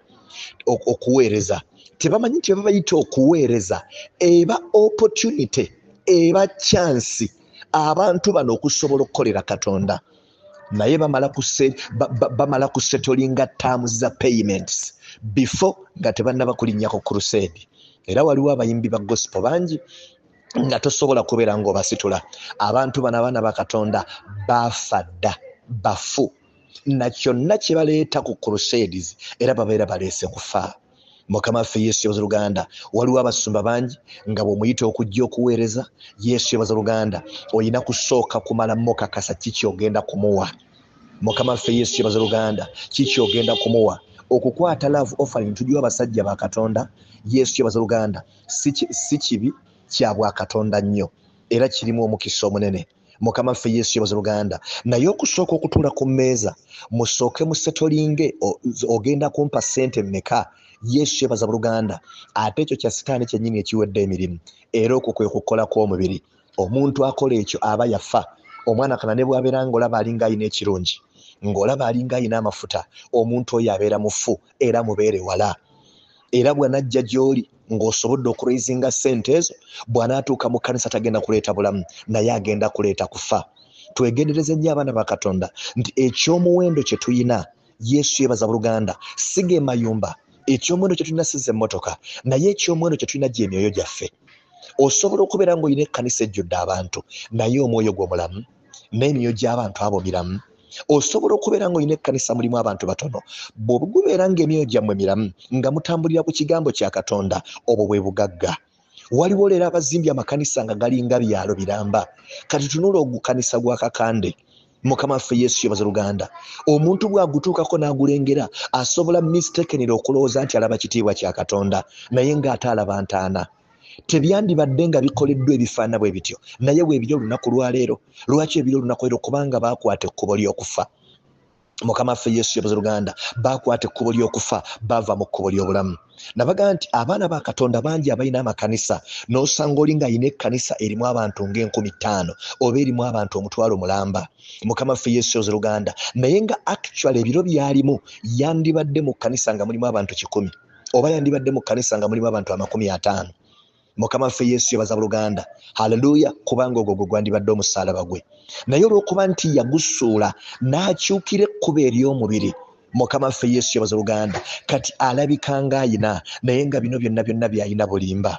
okuweereza. Tebamanyi nti babayita okuweereza eba opportunity eba chansi abantu bano okusobola okukolera katonda naye bamala kusetolinga terms za payments before nga tebannaba kulinnyako crusade. Era waliwo abayimbi ba gospel bangi nga tosobola kubeera ngaobasitula abantu bano abaana bakatonda bafa dda bafu. Na kyonna kye baleeta ku crusades era babeera baleese kufa mukama waffe yesu yebaza luganda waliwo abasumba bangi nga bwomuyita okujja okuweereza yesu yebaza luganda olina kusooka kumalamu kakasa kiki ogenda kumuwa? Mukama waffe yesu yebaza luganda kiki ogenda kumuwa? Okukwata love offering tujiwa abasajja bakatonda yesu yebaza luganda si kibi kyabwakatonda nnyo era kirimu omukisa omunene. Mukama ffe yesu yebaza luganda naye okusooka okutuula ku mmeeza musooke musetolinge ogenda kumpa sente mmeka yesu yebaza buluganda ate ekyo kya sitaani kyennyini ekiwedde emirimu era okwo kwe kukolako omubiri. Omuntu akola ekyo aba yafa. Omwana kana ne bwabeera ngaolaba alinga alina ekirungi ng'olaba alinga alina amafuta omuntu oyo abeera mufu era mubeere wala. Era bwanajja gy'oli ng'osobodde okuraisinga ssente ezo bw'anaatuuka mu kkanisa tagenda kuleeta bulamu naye agenda kuleeta kufa. Twegendereze nnyo abaana ba katonda nti ekyomuwendo kye tuyina yesu yebaza buluganda siga ekyomuwendo kye tulina siza emmotoka naye ekyomuwendo kye tulina gye emyoyo gyaffe. Osobola okubeera ng'olina ekkanisa ejjudde abantu naye omwoyo gw'omulamu n'emyoyo gy'abantu abo miramu osobola okubeera ngaolina ekkanisa mulimu abantu batono bwegubeera ngaemyoyo gyammwe miramu nga mutambulira ku kigambo kya katonda obwo bwe bugagga. Waliwo leero abazimbye amakanisa nga galinga byalo biramba. Kati tunula ogukanisa gwa kakande mukama waffe yesu yebaza luganda. Omuntu bwagutuukako n'agulengera asobola mistakenera okulowooza nti alaba kitiibwa kya katonda naye ng'ate alaba ntaana. Tebyandibadde nga bikoleddwa ebifaana bwe bityo naye bwebiri olunaku lwaleero lwaki ebiri olunaku leero? Kubanga bakwata ekkubo ly'okufa mukama waffe yesu yoboza luganda bakwata ekkubo ly'okufa bava mu kkubo ly'obulamu. Nabagaa nti abaana ba katonda bangi abalina amakanisa n'osanga oli ng'alina ekkanisa erimu abantu ng'enkumi ttaano oba erimu abantu omutwalo mulamba. Mukama waffe yesu yoboza luganda naye nga actual ebiro byalimu yandibadde mu kkanisa nga mulimu abantu kikumi oba yandibadde mu kkanisa nga mulimu abantu amakumi ataano mukama waffe yesu yebaza buluganda haleluya kubanga ogwo gwe gwandibadde omusaalaba gwe. Naye olwokuba nti yagusuula n'akyukira ekkuba ery'omubiri mukama waffe yesu yebaza luganda kati alabika ngaayina naye nga bino byonna byonna byayina bulimba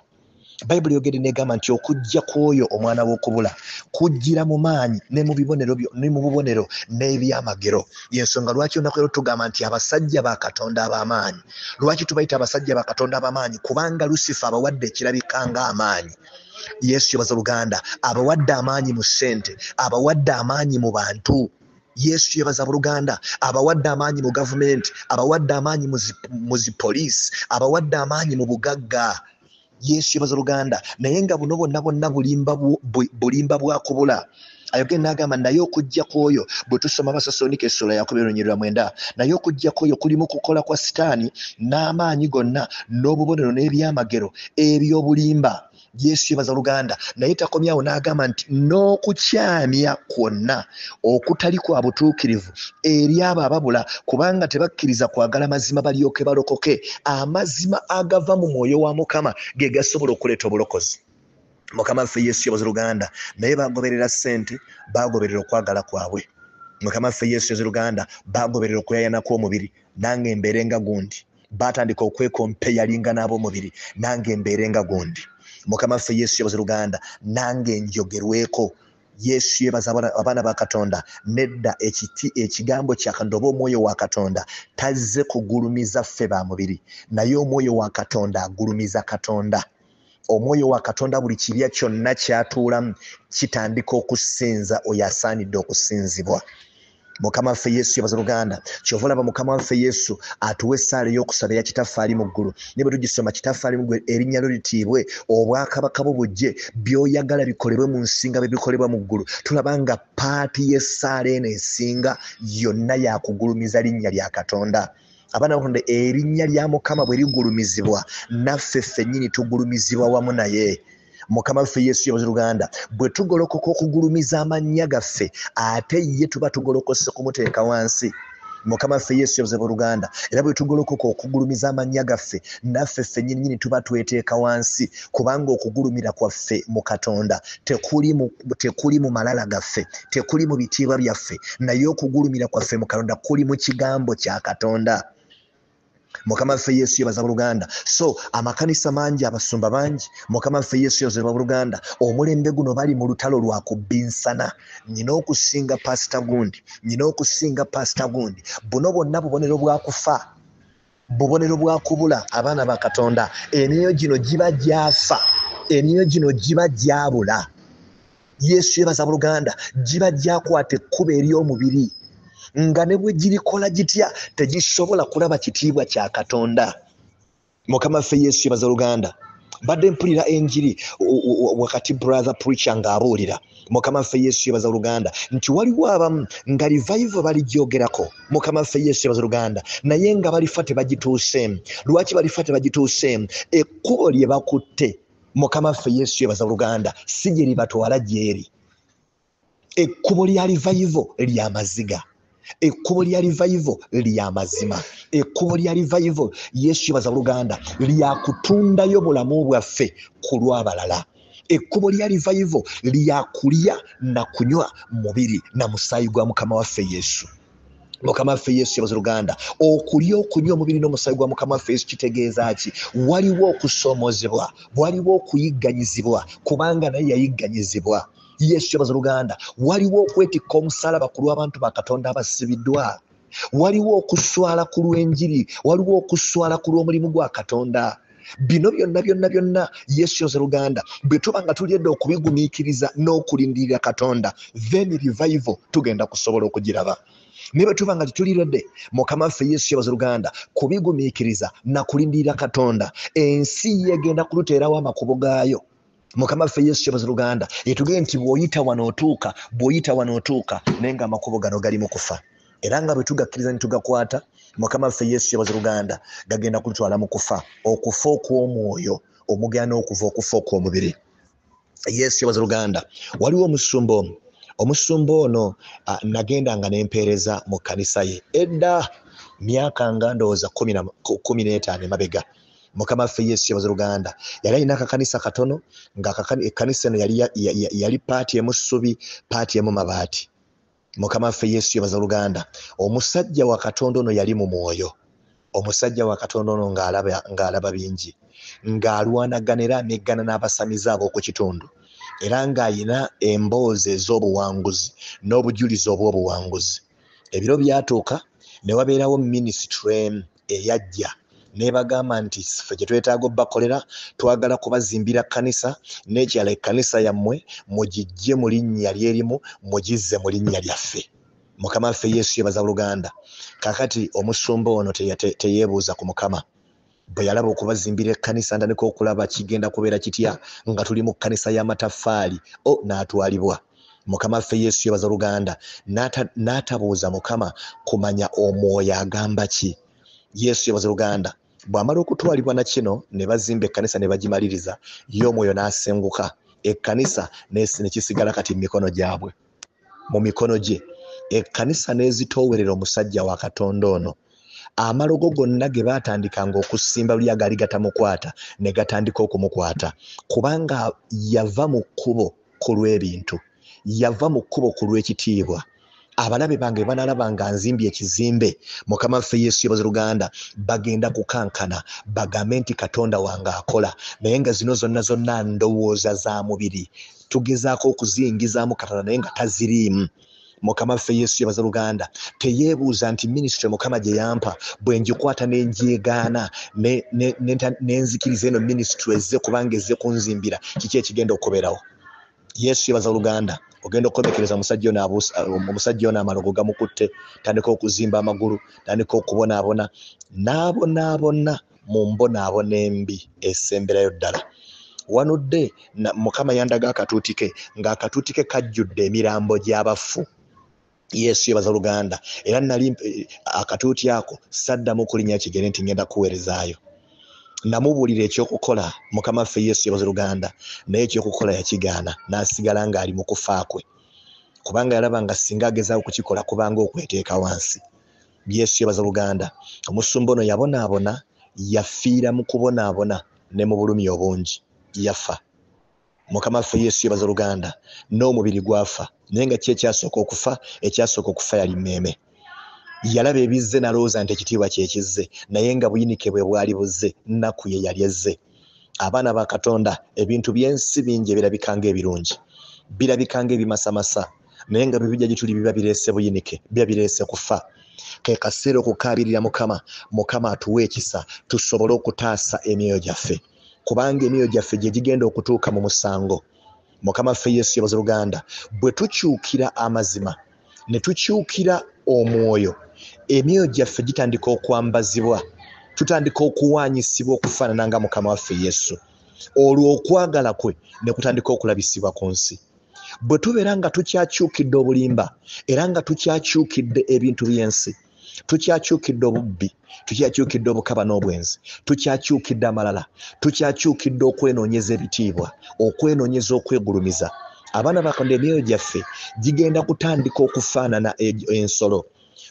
bayibuli yogere negamba nti okujja kwoyo omwana w'okubula kujjira mu maanyi ne mu bubonero n'ebyamagero. Yensonga lwaki olunaku ero tugamba nti abasajja ba katonda ab'amaanyi lwaki tubayita abasajja ba katonda ab'amaanyi kubanga lusifa abawadde ekirabika ng'amaanyi yesu yebaza luganda abawadde amaanyi mu ssente abawadde amaanyi mu bantu. Yesu yebaza buluganda abawadde amaanyi mu gavumenti abawadde amaanyi mu zipoliisi abawadde amaanyi mu bugagga yesu yebaza luganda naye nga buno bonna bonna bulimba bwakubula ayogere nagamba naye okujja kwoyo bwe tusoma basasonika essula yakuberonyerera mwenda naye okujja kwoyo kulimu kukola kwa sitaani n'amaanyi gonna n'obubonero n'ebyamagero ebyobulimba yesu yebaza luganda naye takomyawo n'agamba nti n'okukyamya kwonna okutali kwa butuukirivu eri abo ababula kubanga tebakkiriza kwagala mazima balyoke balokoke amazima agava mu mwoyo wa mukama ge gasobola okuleeta obulokozi. Mukama ffe yesu yebaza luganda naye bagoberera ssente bagoberera okwagala kwabwe. Mukama ffe yesu yebaza luganda bagoberera okuyayanaku omubiri nange embeere nga gundi. Batandika okwekompeyalinga n'ab'omubiri nange embeere nga gundi mukama ffe yesu yebaza luganda nange njogerweko. Yesu yebaza abaana ba katonda nedda ekiti ekigambo kyakatonda oba omwoyo wa katonda tazze kugulumiza ffe ba mubiri. Naye omwoyo wa katonda agulumiza katonda. Omwoyo wa katonda buli kirya kyonna kyatuulamu kitandika okusinza oyo asaanidde okusinzibwa mukama waffe yesu yabaza luganda. Kyova olaba mukama waffe yesu atuwa essaala ey'okusaba eya kitaffe ali mu ggulu. Ne bwe tugisoma kitaffe ali muggulu erinnya lyo litiibwe obwakabaka bo bujje by'oyagala bikolebwe mu nsinga bwe bikolebwa mu ggulu. Tulaba nga paati y'essaala eno ensinga yonna yakugulumiza linnya lya katonda. Abaana batonda erinnya lya mukama bwe ligulumizibwa. Naffe ffennyini tugulumizibwa wamu naye mukama waffe yesu yabuzi luganda bwe tugolokoka okugulumiza amannya gaffe ate ye tuba tugolokose kumuteeka wansi. Mukama waffe yesu yabuze buluganda era bwe tugolokoka okugulumiza amannya gaffe naffe ffennyininyini tuba tweteeka wansi kubanga okugulumira kwaffe mu katonda tekuli mu malala gaffe tekuli mu bitiibwa byaffe naye okugulumira kwaffe mu katonda kuli mu kigambo kya katonda mukama waffe yesu yebaza buluganda so amakanisa mangi abasumba bangi mukama waffe yesu yozeba buluganda omulembe guno bali mu lutalo lwakubinsana nyina okusinga pasita gundi nyina okusinga pasita gundi. Buno bwonna bubonero bwakufa bubonero bwakubula abaana bakatonda emyoyo gino giba gyafa emyoyo gino giba gyabula. Yesu yebaza buluganda giba gyakwata ekkuba ery'omubiri nga ne bwe girikola gitya tegisobola kulaba kitiibwa kya katonda. Mukama ffe yesu yebaza luganda badde mpulira enjiri wakati brother preacher ng'abuulira mukama ffe yesu yebaza luganda nti waliwo abamu nga revival baligyogerako mukama ffe yesu yebaza luganda naye nga balifa tebagituuseemu lwaki balifa tebagituuseemu ekkubo lye bakutte mukama ffe yesu yebaza luganda si gye libatwala gyeri. Ekkubo lya revival lyamaziga ekkubo lya revival lyamazima ekkubo lya revival yesu yebaza luganda lyakutundayo bulamu bwaffe ku lwabalala. Ekkubo lya revival lyakulya nakunywa mubiri na musaayi gwa mukama waffe yesu. Mukama waffe yesu yebaza luganda okulya okunywa omubiri n'omusaayi gwa mukama waffe yesu kitegeeza ki? Waliwo okusoomozebwa waliwo okuyigganyizibwa kubanga naye yayigganyizibwa yesu yabaza oluganda waliwo okwetikka omusalaba ku lw'abantu bakatonda abasibiddwa. Waliwo okuswala ku lw'enjiri. Waliwo okuswala ku lw'omulimu gwa katonda. Bino byonna byonna byonna yesu yoza luganda bwe tuba nga tulyedde okubigumiikiriza n'okulindirira katonda then revival tugenda kusobola okugiraba. Naye bwe tuba nga tituliredde mukama waffe yesu yabaza oluganda kubigumiikiriza nakulindirira katonda. Ensi yegenda kuluteerawo amakubo gaayo mukama ffe yesu kyobaza luganda etugee nti bw'oyita wano otuuka bw'oyita wano otuuka naye nga amakubo gano gali mu kufa. Era nga bwe tugakkiriza ne tugakwata mukama ffe yesu kyobaza luganda gagenda kulutwala mu kufa okufa okw'omwoyo omugenda n'okuva okufa okw'omubiri. Yesu kyobaza luganda waliwo omusumba omu omusumba ono nagenda nga nempeereza mu kkanisa ye. Edda myaka nga ndowooza kumi n'etaano emabega mukama ffe yesu yabaza luganda yali alina akakanisa katono nga ekkanisa eno yali paati emu ssubi paati emu mabaati. Mukama ffe yesu yabaza luganda omusajja wa katonda ono yali mu mwoyo. Omusajja wa katonda ono ng'alaba bingi. Ng'alwanagana era ameggana n'abasamize ab'oku kitundu. Era ng'ayina emboozi ez'obuwanguzi n'obujulizi obw'obuwanguzi ebiro byatuuka ne wabeerawo minisitule eyajja nebagamba nti ffe kyetwetaaga obbakolera twagala kubazimbira kkanisa nekyala ekkanisa yammwe mugijje mu linnya lyerimu mugizze mu linnya lyaffe. Mukama waffe yesu yebaza luganda. Kakati omusumba ono teyeebuuza ku mukama. Bwe yalaba okubazimbira ekkanisa ndandika okulaba kigenda kubeera kitya nga tuli mu kkanisa y'amataffaali o n'atwalibwa. Mukama waffe yesu yebaza luganda. N'atabuuza mukama kumanya omwoyo agamba ki? Yesu yebaza luganda bw'amala okutwalibwa na kino ne bazimba ekkanisa ne bagimaliriza ye omwoyo n'asenguka. Ekkanisa nekisigala kati mu mikono gyabwe mu mikono gye. Ekkanisa n'ezitoowerera omusajja wa katonda ono. Amalogo gonna ge baatandikanga okusimba luli agaali gatamukwata ne gatandika okumukwata. Kubanga yava mu kkubo ku lw'ebintu yava mu kkubo ku lw'ekitiibwa abalabe bange banalaba nga nzimbye ekizimbe. Mukama waffe yesu yobaza luganda bagenda kukankana bagambe nti katonda wange akola. Naye nga zino zonna zonna ndowooza za mubiri. Tugezaako okuziyingizaamu katonda naye nga taziriimu. Mukama ffe yesu yebaza luganda teyeebuuza nti minisitule mukama gye yampa bwe ngikwata nenjegaana nenzikiriza eno minisitule ezze kubanga ezze kunzimbira kiki ekigenda okubeerawo? Yesu yebaza luganda ogenda okwemekereza omusajja ono amalogo gamukutte tandika okuzimba amagulu tandika okubonaabona naabonaabona mu mbonaabona embi esemberayo ddala. Wanudde mukama yandaga akatuuti ke ng'akatuuti ke kajjudde emirambo gy'abafu. Yesu yebaza luganda. Era nali eh, akatuuti ako saddamu okulinya kigere nti ngenda kuweerezaayo namubuulira ekyokukola mukama ffe yesu yebaza luganda naye ekyokukola yakigaana n'asigala ng'ali mu kufa kwe. Kubanga yalaba nga singa agezaawo kukikola kubanga okweteeka wansi. Yesu yebaza luganda. Omusumba ono yabonaabona yafiira mu kubonaabona ne mu bulumi obungi. Yafa. Mukama ffe yesu yebaza oluganda n'omubiri gwafa. Naye nga ki ekyasooka okufa ekyasooka okufa yali mmeeme yalaba ebizze nalowooza nti ekitiibwa kyekizze naye nga buyinike bwe bwali buzze nnaku ye yali ezze. Abaana ba katonda ebintu byensi bingi ebirabikanga ebirungi birabikanga ebimasamasa naye nga bibijja gituli biba bireese buyinike biba bireese kufa. Ke kaseera okukaabirira mukama mukama atuwa ekisa tusobole okutaasa emyoyo gyaffe. Kubanga emyoyo gyaffe gye gigenda okutuuka mu musango. Mukama ffe yesu yabaza luganda bwe tukyukira amazima ne tukyukira omwoyo emyoyo gyaffe gitandika okwambazibwa tutandika okuwanyisibwa okufaanana nga mukama waffe yesu. Olwo okwagala kwe ne kutandika okulabisibwa ku nsi. Bwe tubeera nga tukyakyukidde obulimba era nga tukyakyukidde ebintu by'ensi tukyakyukidde obubbi tukyakyukidde obukaba n'obwenzi tukyakyukidde amalala tukyakyukidde okwenoonyeza ebitiibwa okwenoonyeza okwegulumiza. Abaana bakonda emyoyo gyaffe gigenda kutandika okufaanana ensolo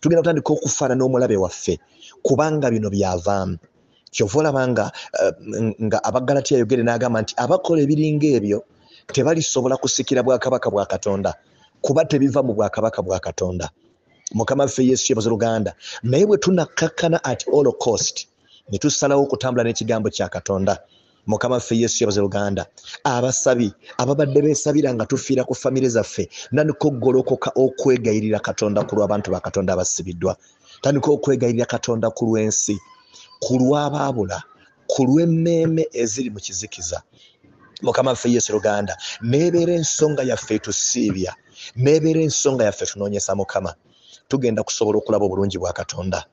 tugenda kutandika okufaanana omulabe waffe kubanga bino byavaamu. Kyova olaba nga eh, abagalati ayogere n'agamba nti abakola ebiringa ebyo tebalisobola kusikira bwakabaka bwa katonda kuba tebiva mu bwakabaka bwa katonda. Mukama ffe yesu yebaza luganda. Naye bwe tunakkakkana at all cost ne tusalawo okutambula n'ekigambo kya katonda mukama ffe yesu yebaza luganda. Abasabi ababadde beesabira nga tufiira ku famire zaffe nandika okugolokoka okwegayirira katonda ku lw'abantu ba katonda abasibiddwa. Tandika okwegayirira katonda ku lw'ensi ku lw'abaabula ku lw'emmeeme eziri mu kizikiza. Mukama ffe yesu luganda neebeera ensonga yaffe etusiibya neebeera ensonga yaffe tunoonyesa mukama. Tugenda kusobola okulaba obulungi bwa katonda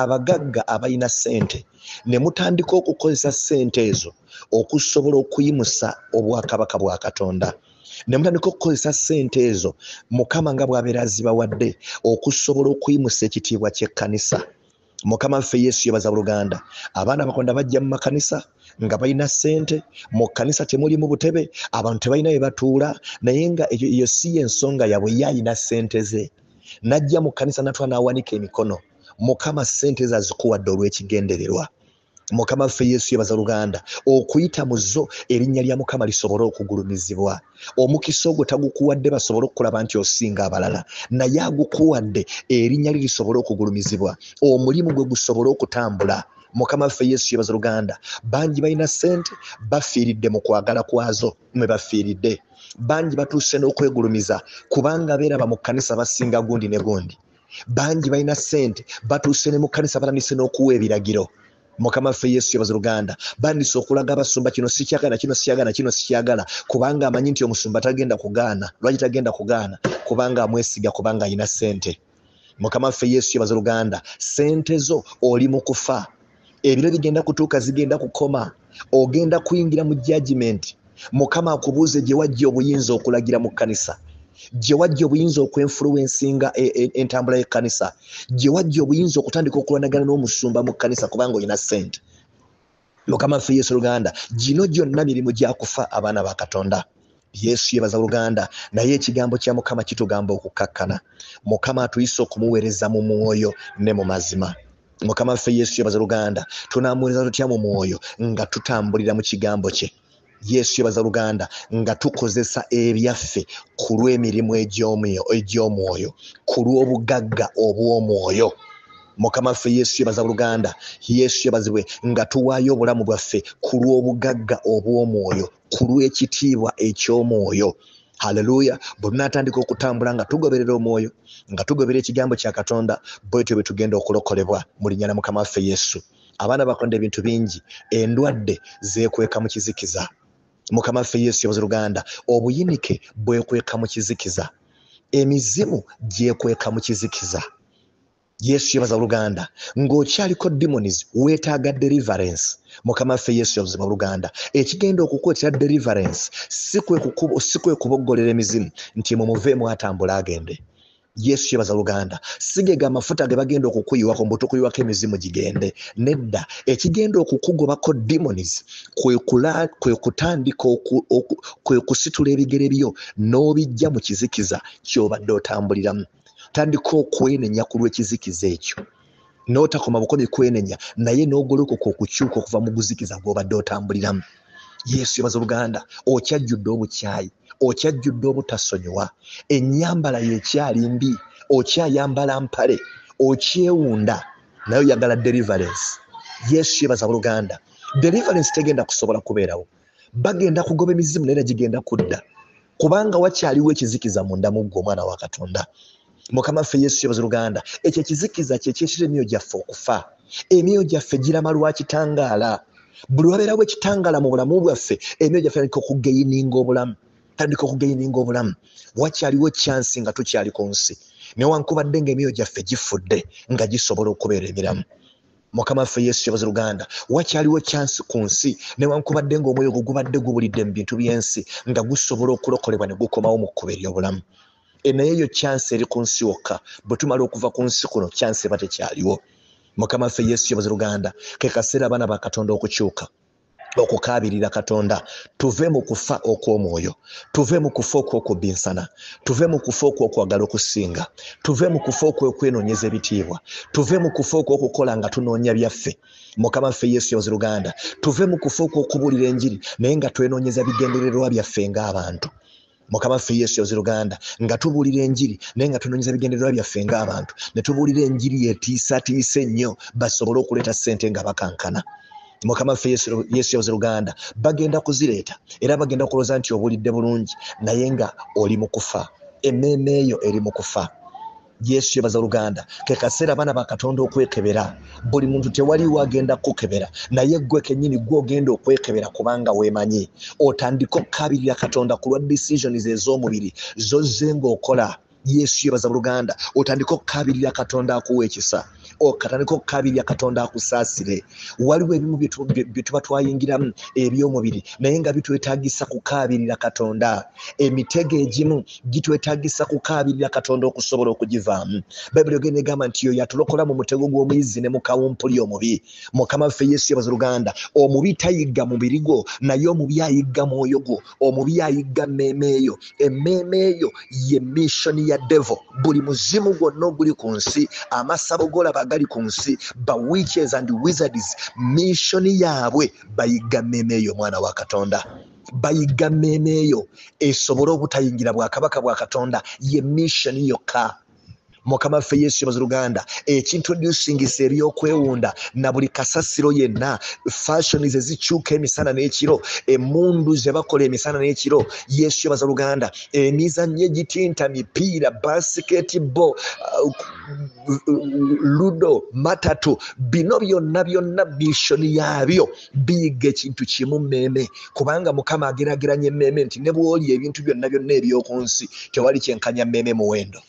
abagagga abalina ssente ne mutandika okukozesa ssente ezo okusobola okuyimusa obwakabaka bwa katonda. Ne mutandika okukozesa ssente ezo mukama nga bwabeera azibawadde okusobola okuyimusa ekitiibwa ky'ekkanisa. Mukama ffe yesu yebaza buluganda abaana bakonda bajja mu makanisa nga balina ssente mu kkanisa temulimu butebe abantu tebalina bye batuula naye nga eyo si yensonga yabwe ye alina ssente ze. Najja mu kanisa natwa nawanika emikono mukama sente ezo azikuwadde olw'ekigendererwa. Mukama ffe yesu yebaza luganda okuyita mu zo erinnya lya mukama lisobole okugulumizibwa. Omukisa ogwo tagukuwadde basobole okukulaba nti osinga abalala naye agukuwadde erinnya li lisobole okugulumizibwa. Omulimu gwe gusobole okutambula. Mukama ffe yesu yebaza luganda bangi balina ssente bafiiridde mu kwagala kwazo mwe bafiiridde. Bangi batuuse n'okwegulumiza kubanga beeraba mu kkanisa basinga gundi ne gundi bangi balina ssente batuuse ne mu kkanisa batandise n'okuwa ebiragiro. Mukama ffe yesu yabaza luganda bandise okulaga abasumba kino sikyagala kino sikyagala kino sikyagala kubanga amanyi nti omusumba tagenda kugaana lwaki tagenda kugaana? Kubanga amwesiga kubanga alina ssente. Mukama ffe yesu yabaza luganda ssente zo oli mu kufa. Ebiro bigenda kutuuka zigenda kukoma. Ogenda kuyingira mu judgment mukama akubuuze gye wajja obuyinza okulagira mu kkanisa gye wajja obuyinza okwenfuluwensinga e, e, entambula y'ekkanisa gye wajja obuyinza okutandika okulwanagana n'omusumba mu kkanisa kubanga olina ssente. Mukama waffe yesu luganda gino gyonna mirimu gyakufa abaana ba katonda. Yesu yebaza luganda naye ekigambo kya mukama kitugamba okukkakkana mukama atuyise okumuweereza mu mwoyo ne mu mazima. Mukama waffe yesu yebaza luganda tunamuweereza tutya mu mwoyo nga tutambulira mu kigambo kye yesu yebaza luganda nga tukozesa ebyaffe ku lw'emirimu egy'omwoyo ku lw'obugagga obw'omwoyo. Mukama waffe yesu yebaza luganda yesu yebazibwe nga tuwaayo obulamu bwaffe ku lw'obugagga obw'omwoyo ku lw'ekitiibwa eky'omwoyo. Halleluya bwe tunaatandika okutambula nga tugoberera omwoyo nga tugobera ekigambo kya katonda bwetyo bwe tugenda okulokolebwa mu linnya na mukama waffe yesu. Abaana bakonda ebintu bingi endwadde zeekweka mu kizikiza mukama waffe yesu yebaza luganda obuyinike bwekweka mu kizikiza. Emizimu gyekweka mu kizikiza. Yesu yebaza luganda ng'okyaliko demonies weetaaga deliverance. Mukama waffe yesu yabuzima luganda ekigenda okukwetera deliverance si kwe kuboggolera emizimu nti mumuveemu atambula agende yesu yebaza luganda. Sigega amafuta ge bagenda okukuyiwako mbu tukuyiwako emizimu gigende. Nedda ekigenda okukugobako demonies kwe kutandika kwe kusitula ebigere byo n'obijja mu kizikiza kyobadde otambuliramu tandika okwenenya ku lw'ekizikiza ekyo. N'otakoma bukomi kwenenya naye n'ogolokoka okukyuka okuva mu buzikiza gw'obadde otambuliramu yesu yebaza oluganda okyajjudde obukyayi okyajjudde obutasonyiwa. Ennyambala yekyali mbi okyayambala mpale okyewunda naye oyagala deliverance. Yesu yebaza oluganda deliverance tegenda kusobola kubeerawo. Bagenda kugoba emizimu naye negigenda kudda. Kubanga wakyaliwo ekizikiza mundamu gwe omwana wa katonda. Mukama waffe yesu yebaza oluganda ekyo ekizikiza kyekyesira emyoyo gyaffe okufa. Emyoyo gyaffe girama lwakitangaala buli wabeerawo ekitangaala mu bulamu bwaffe emyoyo gyaffe tandika okugeyininga obulamu tandika okugeyininga obulamu. Wakyaliwo kyansi nga tukyali ku nsi. Newankubadde ngaemyoyo gyaffe gifudde nga gisobola okubeera emiramu. Mukama waffe yesu yebaza oluganda wakyaliwo kyansi ku nsi? Newankubadde ngaomwoyo gwo gubadde gubulidde mu bintu by'ensi nga gusobola okulokolebwa ne gukomawo mu kkuba ery'obulamu. Naye eyo kyansi eri ku nsi wokka bwe tumala okuva ku nsi kuno kyansi eba tekyaliwo. Mukama waffe yesu yebaza oluganda ke kaseera abaana ba katonda okukyuka okukabirira katonda. Tuve mu kufa okw'omwoyo. Tuve mu kufa okw'okubbinsana tuve mu kufa okw'okwagala okusinga. Tuve mu kufa okw'okwenoonyeza ebitiibwa. Tuve mu kufa okw'okukola nga tunoonya byaffe. Mukama ffe yesu yebaza oluganda tuve mu kufa enjiri naye nga twenoonyeza bigendererwa byaffe ng'abantu. Mukama ffe yesu yozi uganda nga tubulira enjiri naye nga tunonyeza bigendererwa byaffe ng'abantu. Ne tubuulira enjiri etiisatiisa ennyo basobole okuleeta sente nga bakankana mukama waffe yesu yozi luganda. Bagenda kuzireeta era bagenda kulooza nti obuulidde bulungi naye nga oli mu kufa. Emmeeme eyo eri mu kufa. Yesu yebaza luganda. Ke kaseera abaana bakatonda okwekebera. Buli muntu tewaliwo agenda kukebera naye gwe kenyini gwe ogenda okwekebera kubanga weemanyi. Otandika okukabirira katonda ku lwa decisions ez'omubiri zozze ngaokola yesu yebaza luganda. Otandika okukabirira katonda akuwa ekisa okatandika okukabirya katonda akusaasire. Waliwo ebimu byetuba twayingiramu ebyomubiri naye nga bitwetagisa kukabirira katonda. Emitego egimu gitwetagisa kukabirira katonda okusobola okugivaamu. Bayibuli ogenda egamba nti yo yatulokola mu mutego gw'omuyizi ne mukawumpuli omubi. Mukama waffe yesu yabaza oluganda omubi tayigga mubiri gwo naye omubi ayigga mwoyo gwo omubi ayigga mmeeme eyo. Emmeeme eyo ye missoni ya devo buli muzimu gwonna oguli ku nsi amasabo golaba agali ku nsi ba witches and wizards mission yaabwe bayiga mmeeme eyo omwana wa katonda. Bayiga mmeeme eyo esobole obutayingira bwakabaka bwa katonda ye mission yokka mukama waffe yesu yabaza oluganda ekintroducingisa ebyokwewunda na buli kasasiro yenna fashioni zezikyuka emisana n'ekiro emundu zebakola emisana n'ekiro yesu yabaza oluganda emizannyo egitinta mipiira basketball uh, ludo matatu bino byonna byonna mishoni yabyo biyiga ekintu kimu mmeeme. Kubanga mukama agerageranya emmeeme nti ne bwoli ebintu byonna byonna ebyoku nsi tewali kyenkanya mmeeme muwendo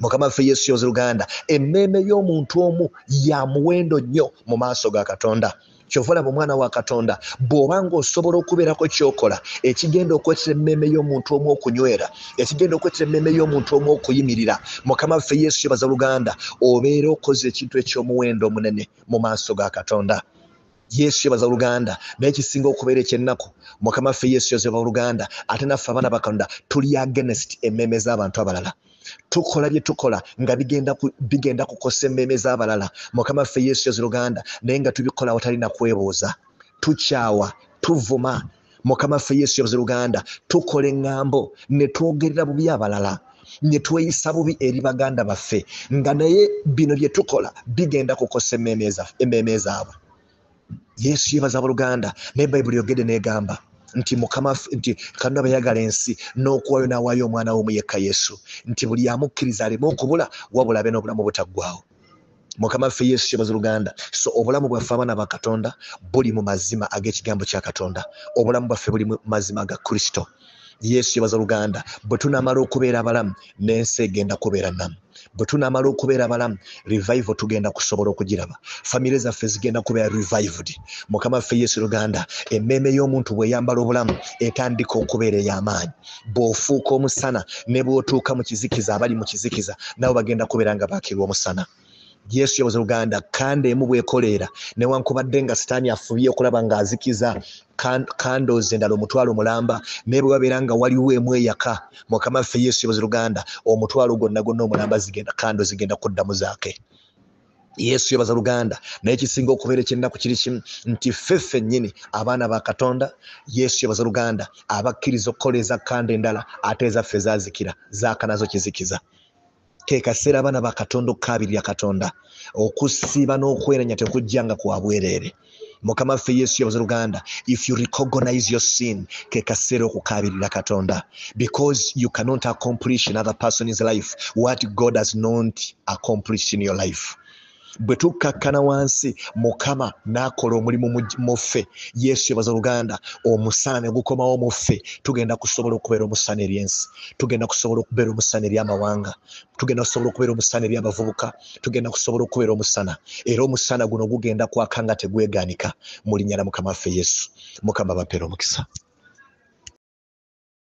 mukama waffe yesu yoza luganda emmeeme y'omuntu omu ya muwendo nnyo mu maaso ga katonda. Kyova olaba omwana wa katonda bw'obanga osobola okubeerako kyokola ekigenda okwetera emmeeme y'omuntu omu okunywera ekigenda okwetera emmeeme y'omuntu omu okuyimirira mukama waffe yesu yobaza luganda obeera okoze ekintu eky'omuwendo omunene mu maaso ga katonda. Yesu yebaza oluganda naye kisinga okubeera ekyennaku mukama ffe yesu yozeba oluganda ate naffe abaana bakatonda tuli agenest emmeeme z'abantu abalala tukola bye tukola nga bigenda, ku, bigenda kukosa emmeeme z'abalala. Mukama ffe yesu yoze oluganda naye nga tubikola watalina kwebuuza. Tukyawa tuvuma. Mukama ffe yesu yoze oluganda tukola eŋŋambo ne twogerera bubi abalala ne tweyisa bubi eri baganda baffe nga naye bino bye tukola bigenda kukosa emmeeme zaabwe. Yesu yebaza buluganda naye bayibuli yogedde negamba nti mukama nti katonda bayagala ensi n'okuwayo n'awaayo omwana w'omu yekka yesu nti buli amukkiriza aleme okubula wabula abe n'obulamu butaggwawo mukama ffe yesu yebaza oluganda so obulamu bwaffe abaana ba katonda buli mu mazima ag'ekigambo kya katonda. Obulamu bwaffe buli mu mazima ga kristo yesu yebaza oluganda bwe tunamala okubeera abalamu n'ensi egenda kubeera namu bwe tunamala okubeera abalamu revival tugenda kusobola okugiraba. Famire zaffe zigenda kubeera revived. Mukama ffe yesu luganda emmeeme y'omuntu bweyambala obulamu etandika okubeera ey'amaanyi. Bw'ofuuka omusana ne bw'otuuka mu kizikiza abali mu kizikiza nabo bagenda kubeera nga baakirwa omusana. Yesu yabuza uganda kandi emu bwekoleera newankubadde nga sitaani afubye okulaba ng'azikiza kandoze endala omutwalo mulamba naye bwe babeera nga waliwo emu eyaka. Mukama ffe yesu yabuza uganda omutwalo gwonna gwonna omulamba zigenda kando zigenda kuddamu zaake. Yesu yabaza luganda naye kisinga okubeera ekyennaku kiri kimu nti ffeffe nnyini abaana ba katonda yesu yabaza luganda abakkiriza okukola eza kanda endala ate ezaffe zazikira zaaka nazo kizikiza. Ke kaseera abaana bakatonda okukabirira katonda okusiiba n'okweranya tekujjanga kwa bwereere mukama ffe yesu yabuza luganda if you recognize your sin ke okukabirira katonda. Because you cannot accomplish another person's life what god has not accomplished in your life bwe tukkakkana wansi mukama n'akola omulimu muffe yesu yebaza oluganda omusana ne gukomawo muffe tugenda kusobola okubeera omusana eri ensi. Tugenda kusobola okubeera omusana eri amawanga. Tugenda kusobola okubeera omusana eri abavubuka. Tugenda kusobola okubeera omusana. Era omusana guno gugenda kwaka nga tegweganika. Mu linnya la mukama waffe yesu. Mukama bampeera omukisa